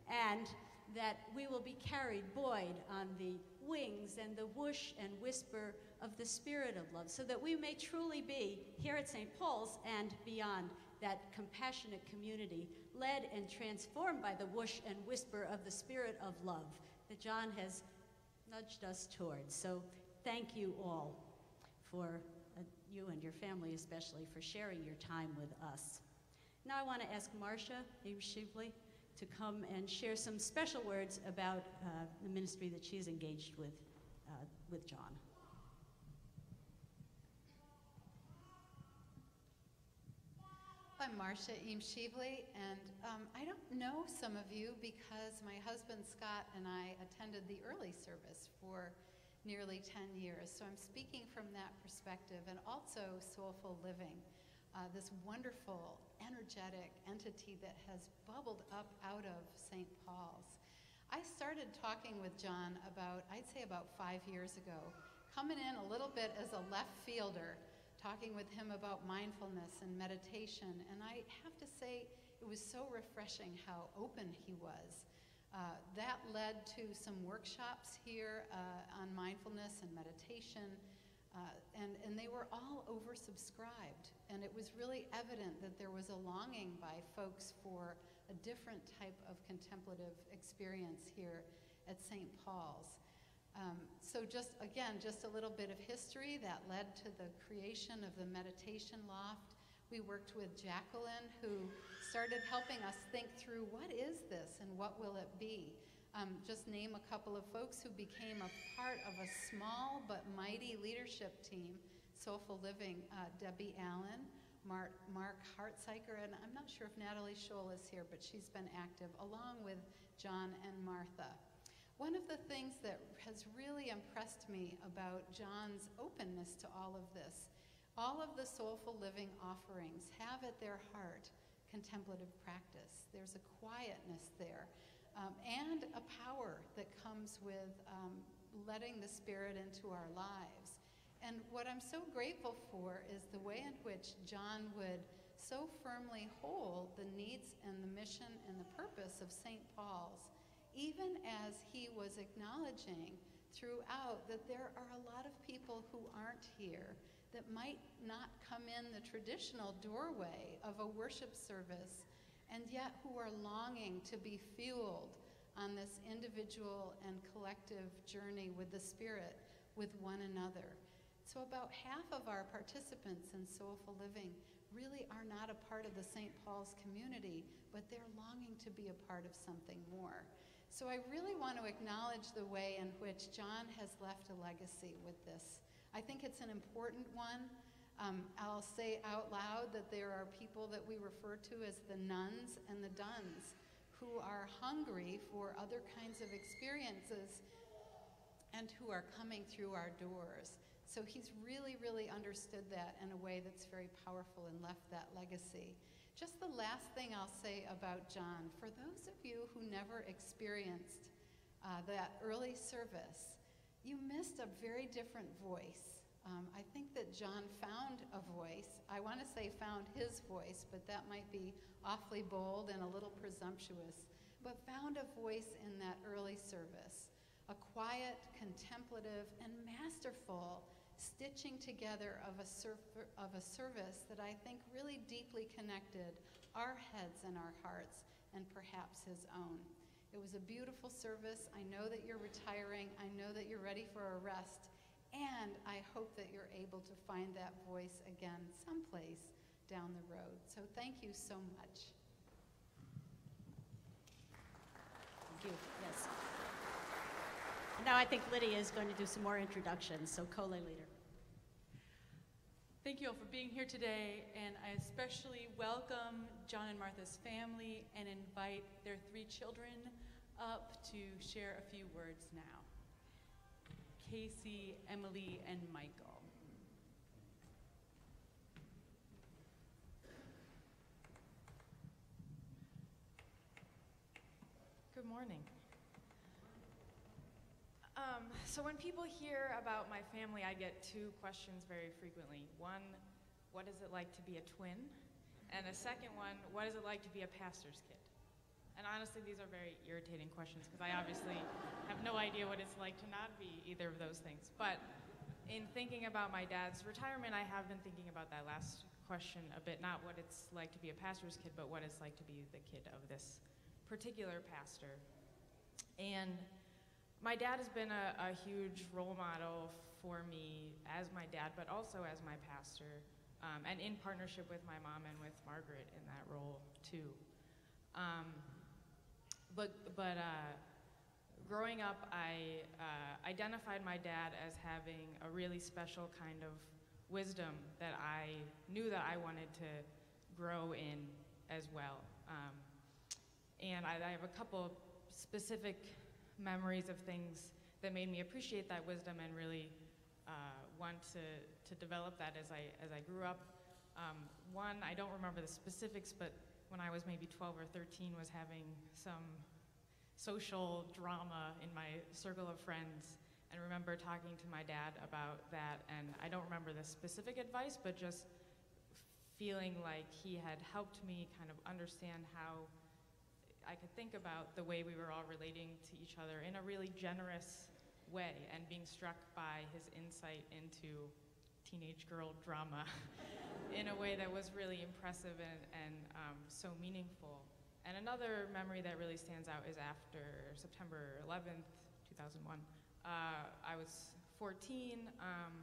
and that we will be carried buoyed on the wings and the whoosh and whisper of the spirit of love, so that we may truly be here at St. Paul's and beyond that compassionate community, led and transformed by the whoosh and whisper of the spirit of love that John has nudged us towards. So thank you all for you and your family especially, for sharing your time with us. Now I want to ask Marcia Shively to come and share some special words about uh, the ministry that she's engaged with, uh, with John. I'm Marcia Eamshively, and um, I don't know some of you because my husband Scott and I attended the early service for nearly 10 years. So I'm speaking from that perspective and also soulful living, uh, this wonderful, energetic entity that has bubbled up out of St. Paul's. I started talking with John about, I'd say about five years ago, coming in a little bit as a left fielder, talking with him about mindfulness and meditation. And I have to say, it was so refreshing how open he was uh, that led to some workshops here uh, on mindfulness and meditation, uh, and, and they were all oversubscribed. And it was really evident that there was a longing by folks for a different type of contemplative experience here at St. Paul's. Um, so just again, just a little bit of history that led to the creation of the meditation loft we worked with Jacqueline, who started helping us think through what is this and what will it be. Um, just name a couple of folks who became a part of a small but mighty leadership team Soulful Living, uh, Debbie Allen, Mark, Mark Hartziker, and I'm not sure if Natalie Scholl is here, but she's been active, along with John and Martha. One of the things that has really impressed me about John's openness to all of this all of the soulful living offerings have at their heart contemplative practice. There's a quietness there um, and a power that comes with um, letting the Spirit into our lives. And what I'm so grateful for is the way in which John would so firmly hold the needs and the mission and the purpose of St. Paul's, even as he was acknowledging throughout that there are a lot of people who aren't here that might not come in the traditional doorway of a worship service and yet who are longing to be fueled on this individual and collective journey with the Spirit with one another. So, about half of our participants in Soulful Living really are not a part of the St. Paul's community, but they're longing to be a part of something more. So, I really want to acknowledge the way in which John has left a legacy with this I think it's an important one. Um, I'll say out loud that there are people that we refer to as the nones and the dones who are hungry for other kinds of experiences and who are coming through our doors. So he's really, really understood that in a way that's very powerful and left that legacy. Just the last thing I'll say about John for those of you who never experienced uh, that early service, you missed a very different voice. Um, I think that John found a voice. I want to say found his voice, but that might be awfully bold and a little presumptuous. But found a voice in that early service, a quiet, contemplative, and masterful stitching together of a, sur- of a service that I think really deeply connected our heads and our hearts, and perhaps his own. It was a beautiful service. I know that you're retiring. I know that you're ready for a rest. And I hope that you're able to find that voice again someplace down the road. So thank you so much. Thank you. Yes. Now I think Lydia is going to do some more introductions. So, Cole leader. The Thank you all for being here today, and I especially welcome John and Martha's family and invite their three children up to share a few words now. Casey, Emily, and Michael. Good morning. Um, so when people hear about my family, I get two questions very frequently. One, what is it like to be a twin? And a second one, what is it like to be a pastor's kid? And honestly, these are very irritating questions because I obviously have no idea what it's like to not be either of those things. But in thinking about my dad's retirement, I have been thinking about that last question a bit, not what it's like to be a pastor's kid, but what it's like to be the kid of this particular pastor. And my dad has been a, a huge role model for me as my dad, but also as my pastor, um, and in partnership with my mom and with Margaret in that role too. Um, but but uh, growing up, I uh, identified my dad as having a really special kind of wisdom that I knew that I wanted to grow in as well. Um, and I, I have a couple specific memories of things that made me appreciate that wisdom and really uh, want to, to develop that as I, as I grew up. Um, one, I don't remember the specifics, but when I was maybe 12 or 13, was having some social drama in my circle of friends and remember talking to my dad about that. And I don't remember the specific advice, but just feeling like he had helped me kind of understand how I could think about the way we were all relating to each other in a really generous way and being struck by his insight into teenage girl drama in a way that was really impressive and, and um, so meaningful. And another memory that really stands out is after September 11th, 2001. Uh, I was 14. Um,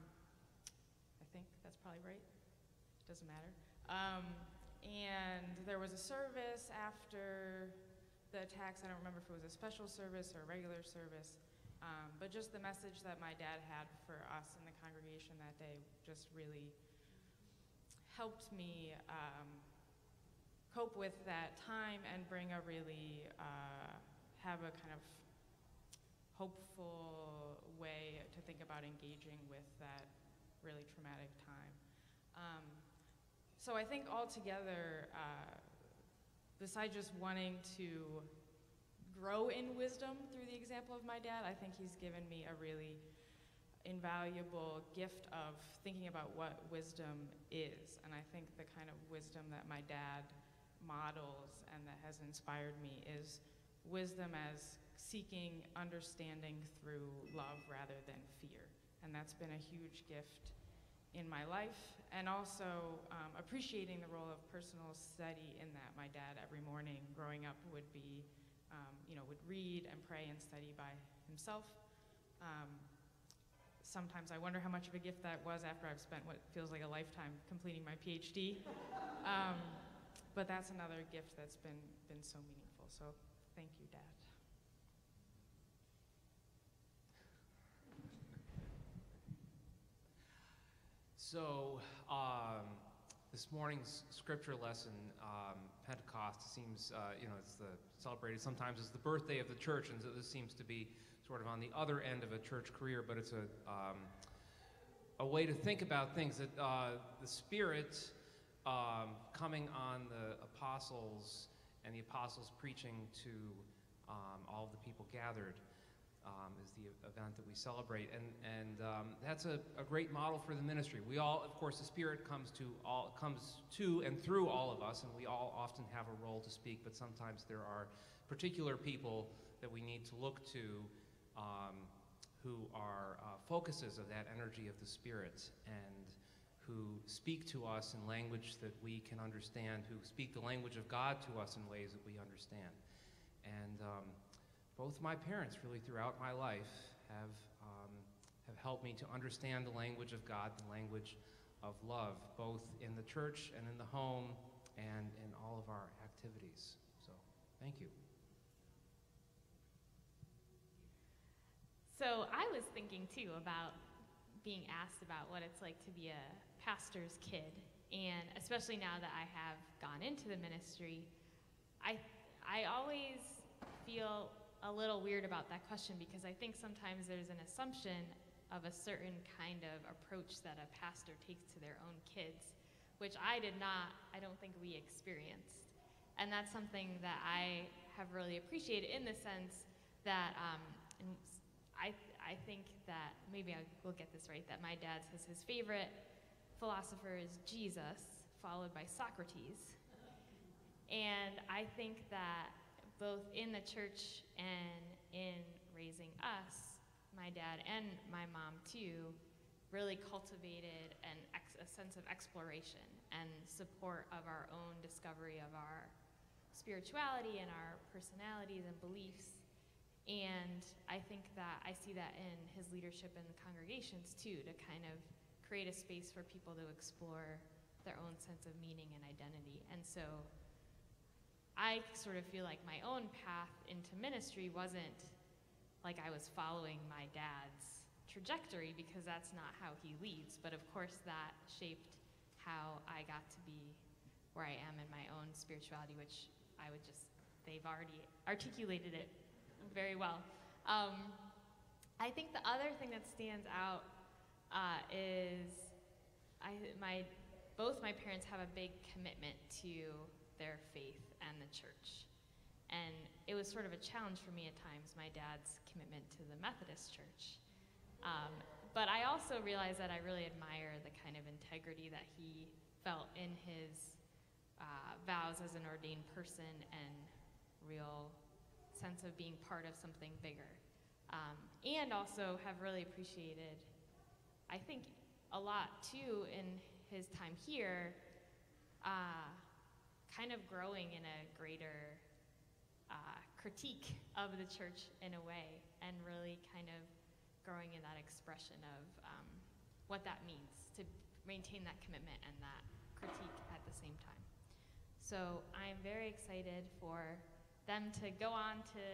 I think that's probably right. Doesn't matter. Um, and there was a service after the attacks. I don't remember if it was a special service or a regular service. Um, but just the message that my dad had for us in the congregation that day just really helped me um, cope with that time and bring a really, uh, have a kind of hopeful way to think about engaging with that really traumatic time. Um, so I think altogether, uh, besides just wanting to grow in wisdom through the example of my dad, I think he's given me a really invaluable gift of thinking about what wisdom is. And I think the kind of wisdom that my dad models and that has inspired me is wisdom as seeking understanding through love rather than fear. And that's been a huge gift in my life. And also um, appreciating the role of personal study in that. My dad, every morning growing up, would be um, you know, would read and pray and study by himself. Um, sometimes I wonder how much of a gift that was after I've spent what feels like a lifetime completing my PhD. Um, but that's another gift that's been, been so meaningful. So thank you, Dad. So, um, this morning's scripture lesson, um, Pentecost, seems, uh, you know, it's the celebrated sometimes as the birthday of the church, and so this seems to be sort of on the other end of a church career, but it's a, um, a way to think about things that uh, the Spirit um, coming on the apostles and the apostles preaching to um, all of the people gathered um, is the event that we celebrate. And, and um, that's a, a, great model for the ministry. We all, of course, the Spirit comes to, all, comes to and through all of us, and we all often have a role to speak, but sometimes there are particular people that we need to look to um, who are uh, focuses of that energy of the Spirit and who speak to us in language that we can understand, who speak the language of God to us in ways that we understand. And um, both my parents, really throughout my life, have, um, have helped me to understand the language of God, the language of love, both in the church and in the home and in all of our activities. So, thank you. So, I was thinking too about being asked about what it's like to be a pastor's kid, and especially now that I have gone into the ministry, I I always feel a little weird about that question because I think sometimes there's an assumption of a certain kind of approach that a pastor takes to their own kids, which I did not, I don't think we experienced. And that's something that I have really appreciated in the sense that um, I, I think that maybe I will get this right that my dad says his favorite philosopher is Jesus, followed by Socrates. And I think that both in the church and in raising us, my dad and my mom too, really cultivated an ex- a sense of exploration and support of our own discovery of our spirituality and our personalities and beliefs. And I think that I see that in his leadership in the congregations too, to kind of create a space for people to explore their own sense of meaning and identity. And so I sort of feel like my own path into ministry wasn't like I was following my dad's trajectory because that's not how he leads. But of course, that shaped how I got to be where I am in my own spirituality, which I would just, they've already articulated it very well. Um, I think the other thing that stands out uh, is I, my, both my parents have a big commitment to their faith and the church. And it was sort of a challenge for me at times, my dad's commitment to the Methodist church. Um, but I also realized that I really admire the kind of integrity that he felt in his uh, vows as an ordained person and real sense of being part of something bigger. Um, and also have really appreciated, I think, a lot too in his time here, uh, kind of growing in a greater uh, critique of the church in a way, and really kind of growing in that expression of um, what that means to maintain that commitment and that critique at the same time. So I'm very excited for them to go on to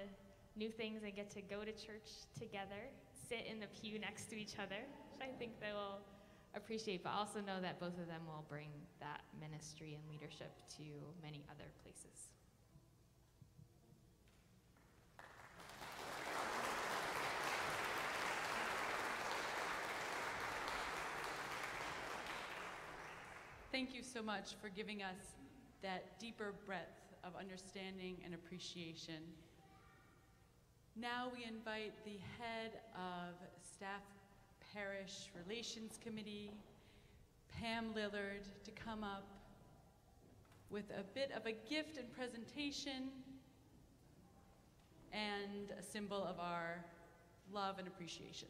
new things and get to go to church together, sit in the pew next to each other, which I think they will appreciate, but also know that both of them will bring that ministry and leadership to many other places. Thank you so much for giving us that deeper breadth of understanding and appreciation. Now we invite the head of Staff Parish Relations Committee, Pam Lillard, to come up with a bit of a gift and presentation and a symbol of our love and appreciation.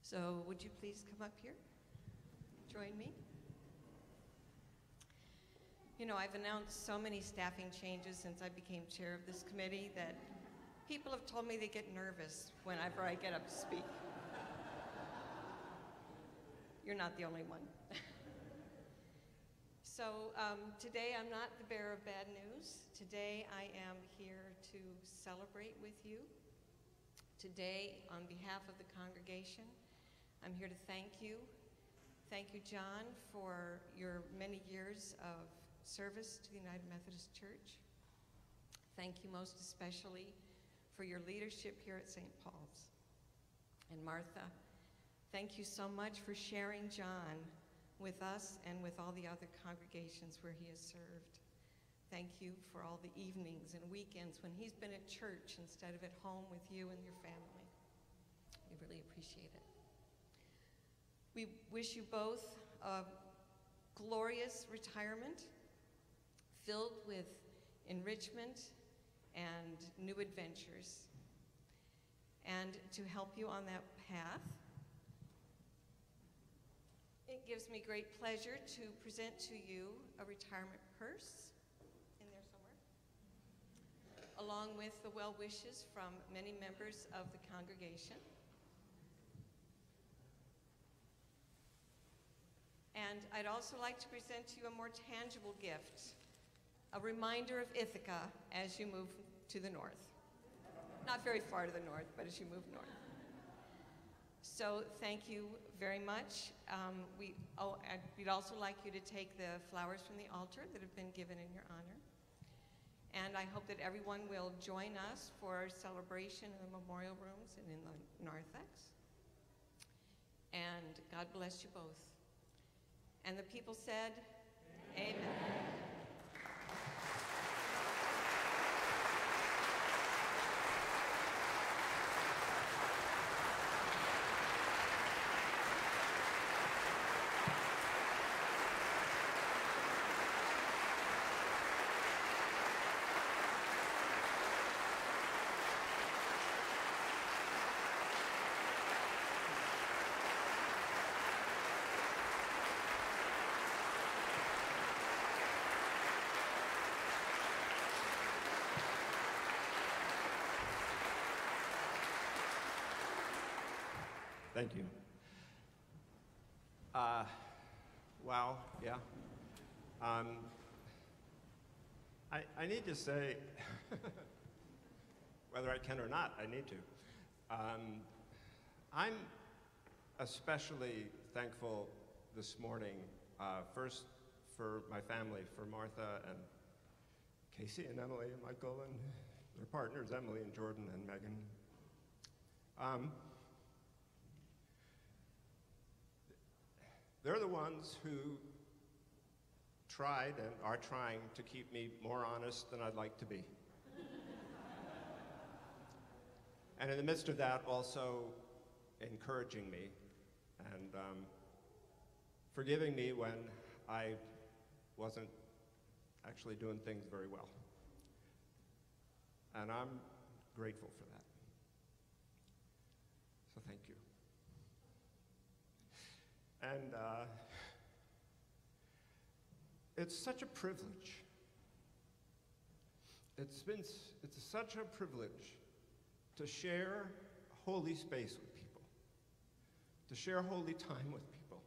So would you please come up here? Join me. You know, I've announced so many staffing changes since I became chair of this committee that people have told me they get nervous whenever I get up to speak. You're not the only one. so um, today I'm not the bearer of bad news. Today I am here to celebrate with you. Today, on behalf of the congregation, I'm here to thank you. Thank you, John, for your many years of service to the United Methodist Church. Thank you most especially for your leadership here at St. Paul's. And Martha, thank you so much for sharing John with us and with all the other congregations where he has served. Thank you for all the evenings and weekends when he's been at church instead of at home with you and your family. We really appreciate it. We wish you both a glorious retirement filled with enrichment and new adventures. And to help you on that path, it gives me great pleasure to present to you a retirement purse in there somewhere, along with the well wishes from many members of the congregation. And I'd also like to present to you a more tangible gift, a reminder of Ithaca as you move to the north. not very far to the north, but as you move north. So thank you very much. Um, we, oh, we'd also like you to take the flowers from the altar that have been given in your honor. And I hope that everyone will join us for our celebration in the memorial rooms and in the narthex. And God bless you both. And the people said, Amen. Thank you. Uh, wow, yeah. Um, I, I need to say, whether I can or not, I need to. Um, I'm especially thankful this morning, uh, first for my family, for Martha and Casey and Emily and Michael and their partners, Emily and Jordan and Megan. Um, They're the ones who tried and are trying to keep me more honest than I'd like to be. and in the midst of that, also encouraging me and um, forgiving me when I wasn't actually doing things very well. And I'm grateful for that. So thank you. And uh, it's such a privilege. It's been it's such a privilege to share holy space with people, to share holy time with people.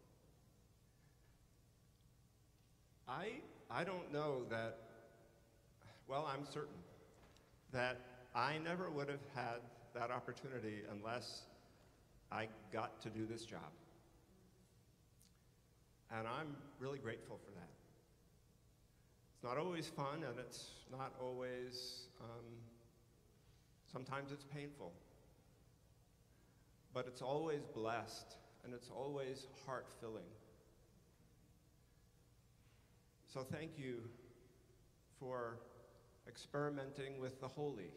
I I don't know that. Well, I'm certain that I never would have had that opportunity unless I got to do this job. And I'm really grateful for that. It's not always fun, and it's not always, um, sometimes it's painful. But it's always blessed, and it's always heart filling. So thank you for experimenting with the holy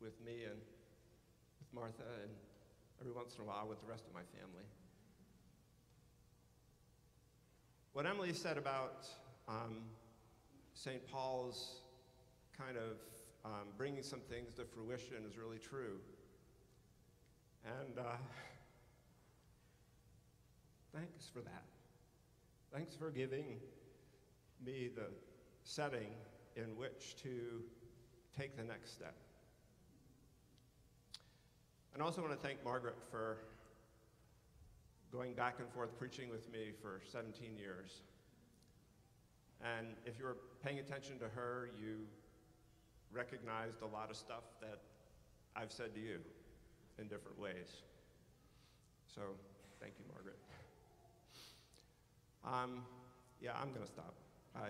with me and with Martha, and every once in a while with the rest of my family. What Emily said about um, St. Paul's kind of um, bringing some things to fruition is really true. And uh, thanks for that. Thanks for giving me the setting in which to take the next step. And I also want to thank Margaret for going back and forth preaching with me for 17 years. And if you were paying attention to her, you recognized a lot of stuff that I've said to you in different ways. So thank you, Margaret. Um, yeah, I'm going to stop. I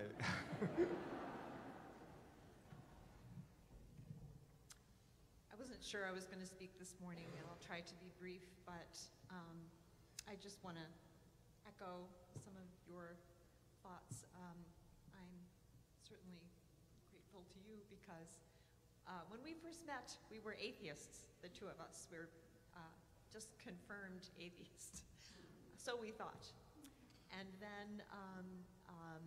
I wasn't sure I was going to speak this morning, and I'll try to be brief, but um, I just want to echo some of your thoughts. Um, I'm certainly grateful to you because uh, when we first met, we were atheists, the two of us. We are uh, just confirmed atheists. so we thought. And then um, um,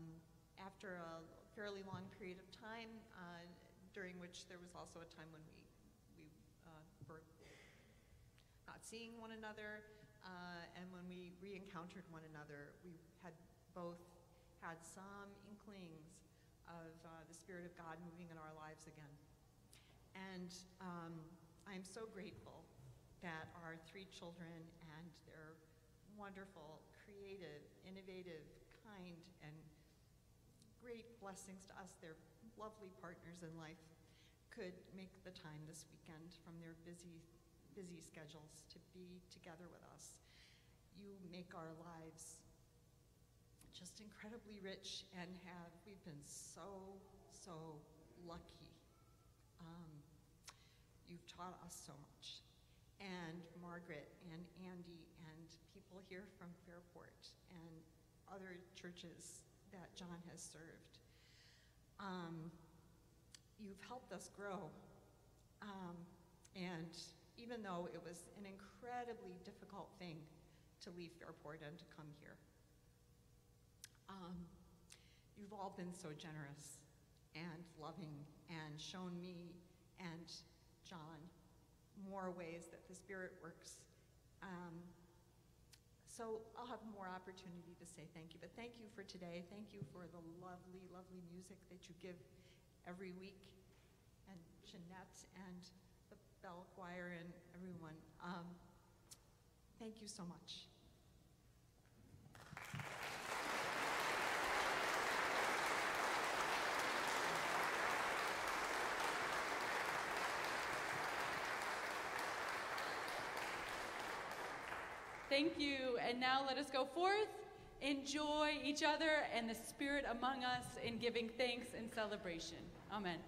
after a fairly long period of time, uh, during which there was also a time when we, we uh, were not seeing one another, uh, and when we re-encountered one another, we had both had some inklings of uh, the Spirit of God moving in our lives again. And um, I'm so grateful that our three children and their wonderful, creative, innovative, kind, and great blessings to us, their lovely partners in life, could make the time this weekend from their busy, busy schedules to be together with us. You make our lives just incredibly rich and have, we've been so, so lucky. Um, you've taught us so much. And Margaret and Andy and people here from Fairport and other churches that John has served. Um, you've helped us grow. Um, and even though it was an incredibly difficult thing to leave Fairport and to come here, um, you've all been so generous and loving and shown me and John more ways that the Spirit works. Um, so I'll have more opportunity to say thank you. But thank you for today. Thank you for the lovely, lovely music that you give every week. And Jeanette and bell choir and everyone. Um, thank you so much. Thank you. And now let us go forth, enjoy each other and the Spirit among us in giving thanks and celebration. Amen.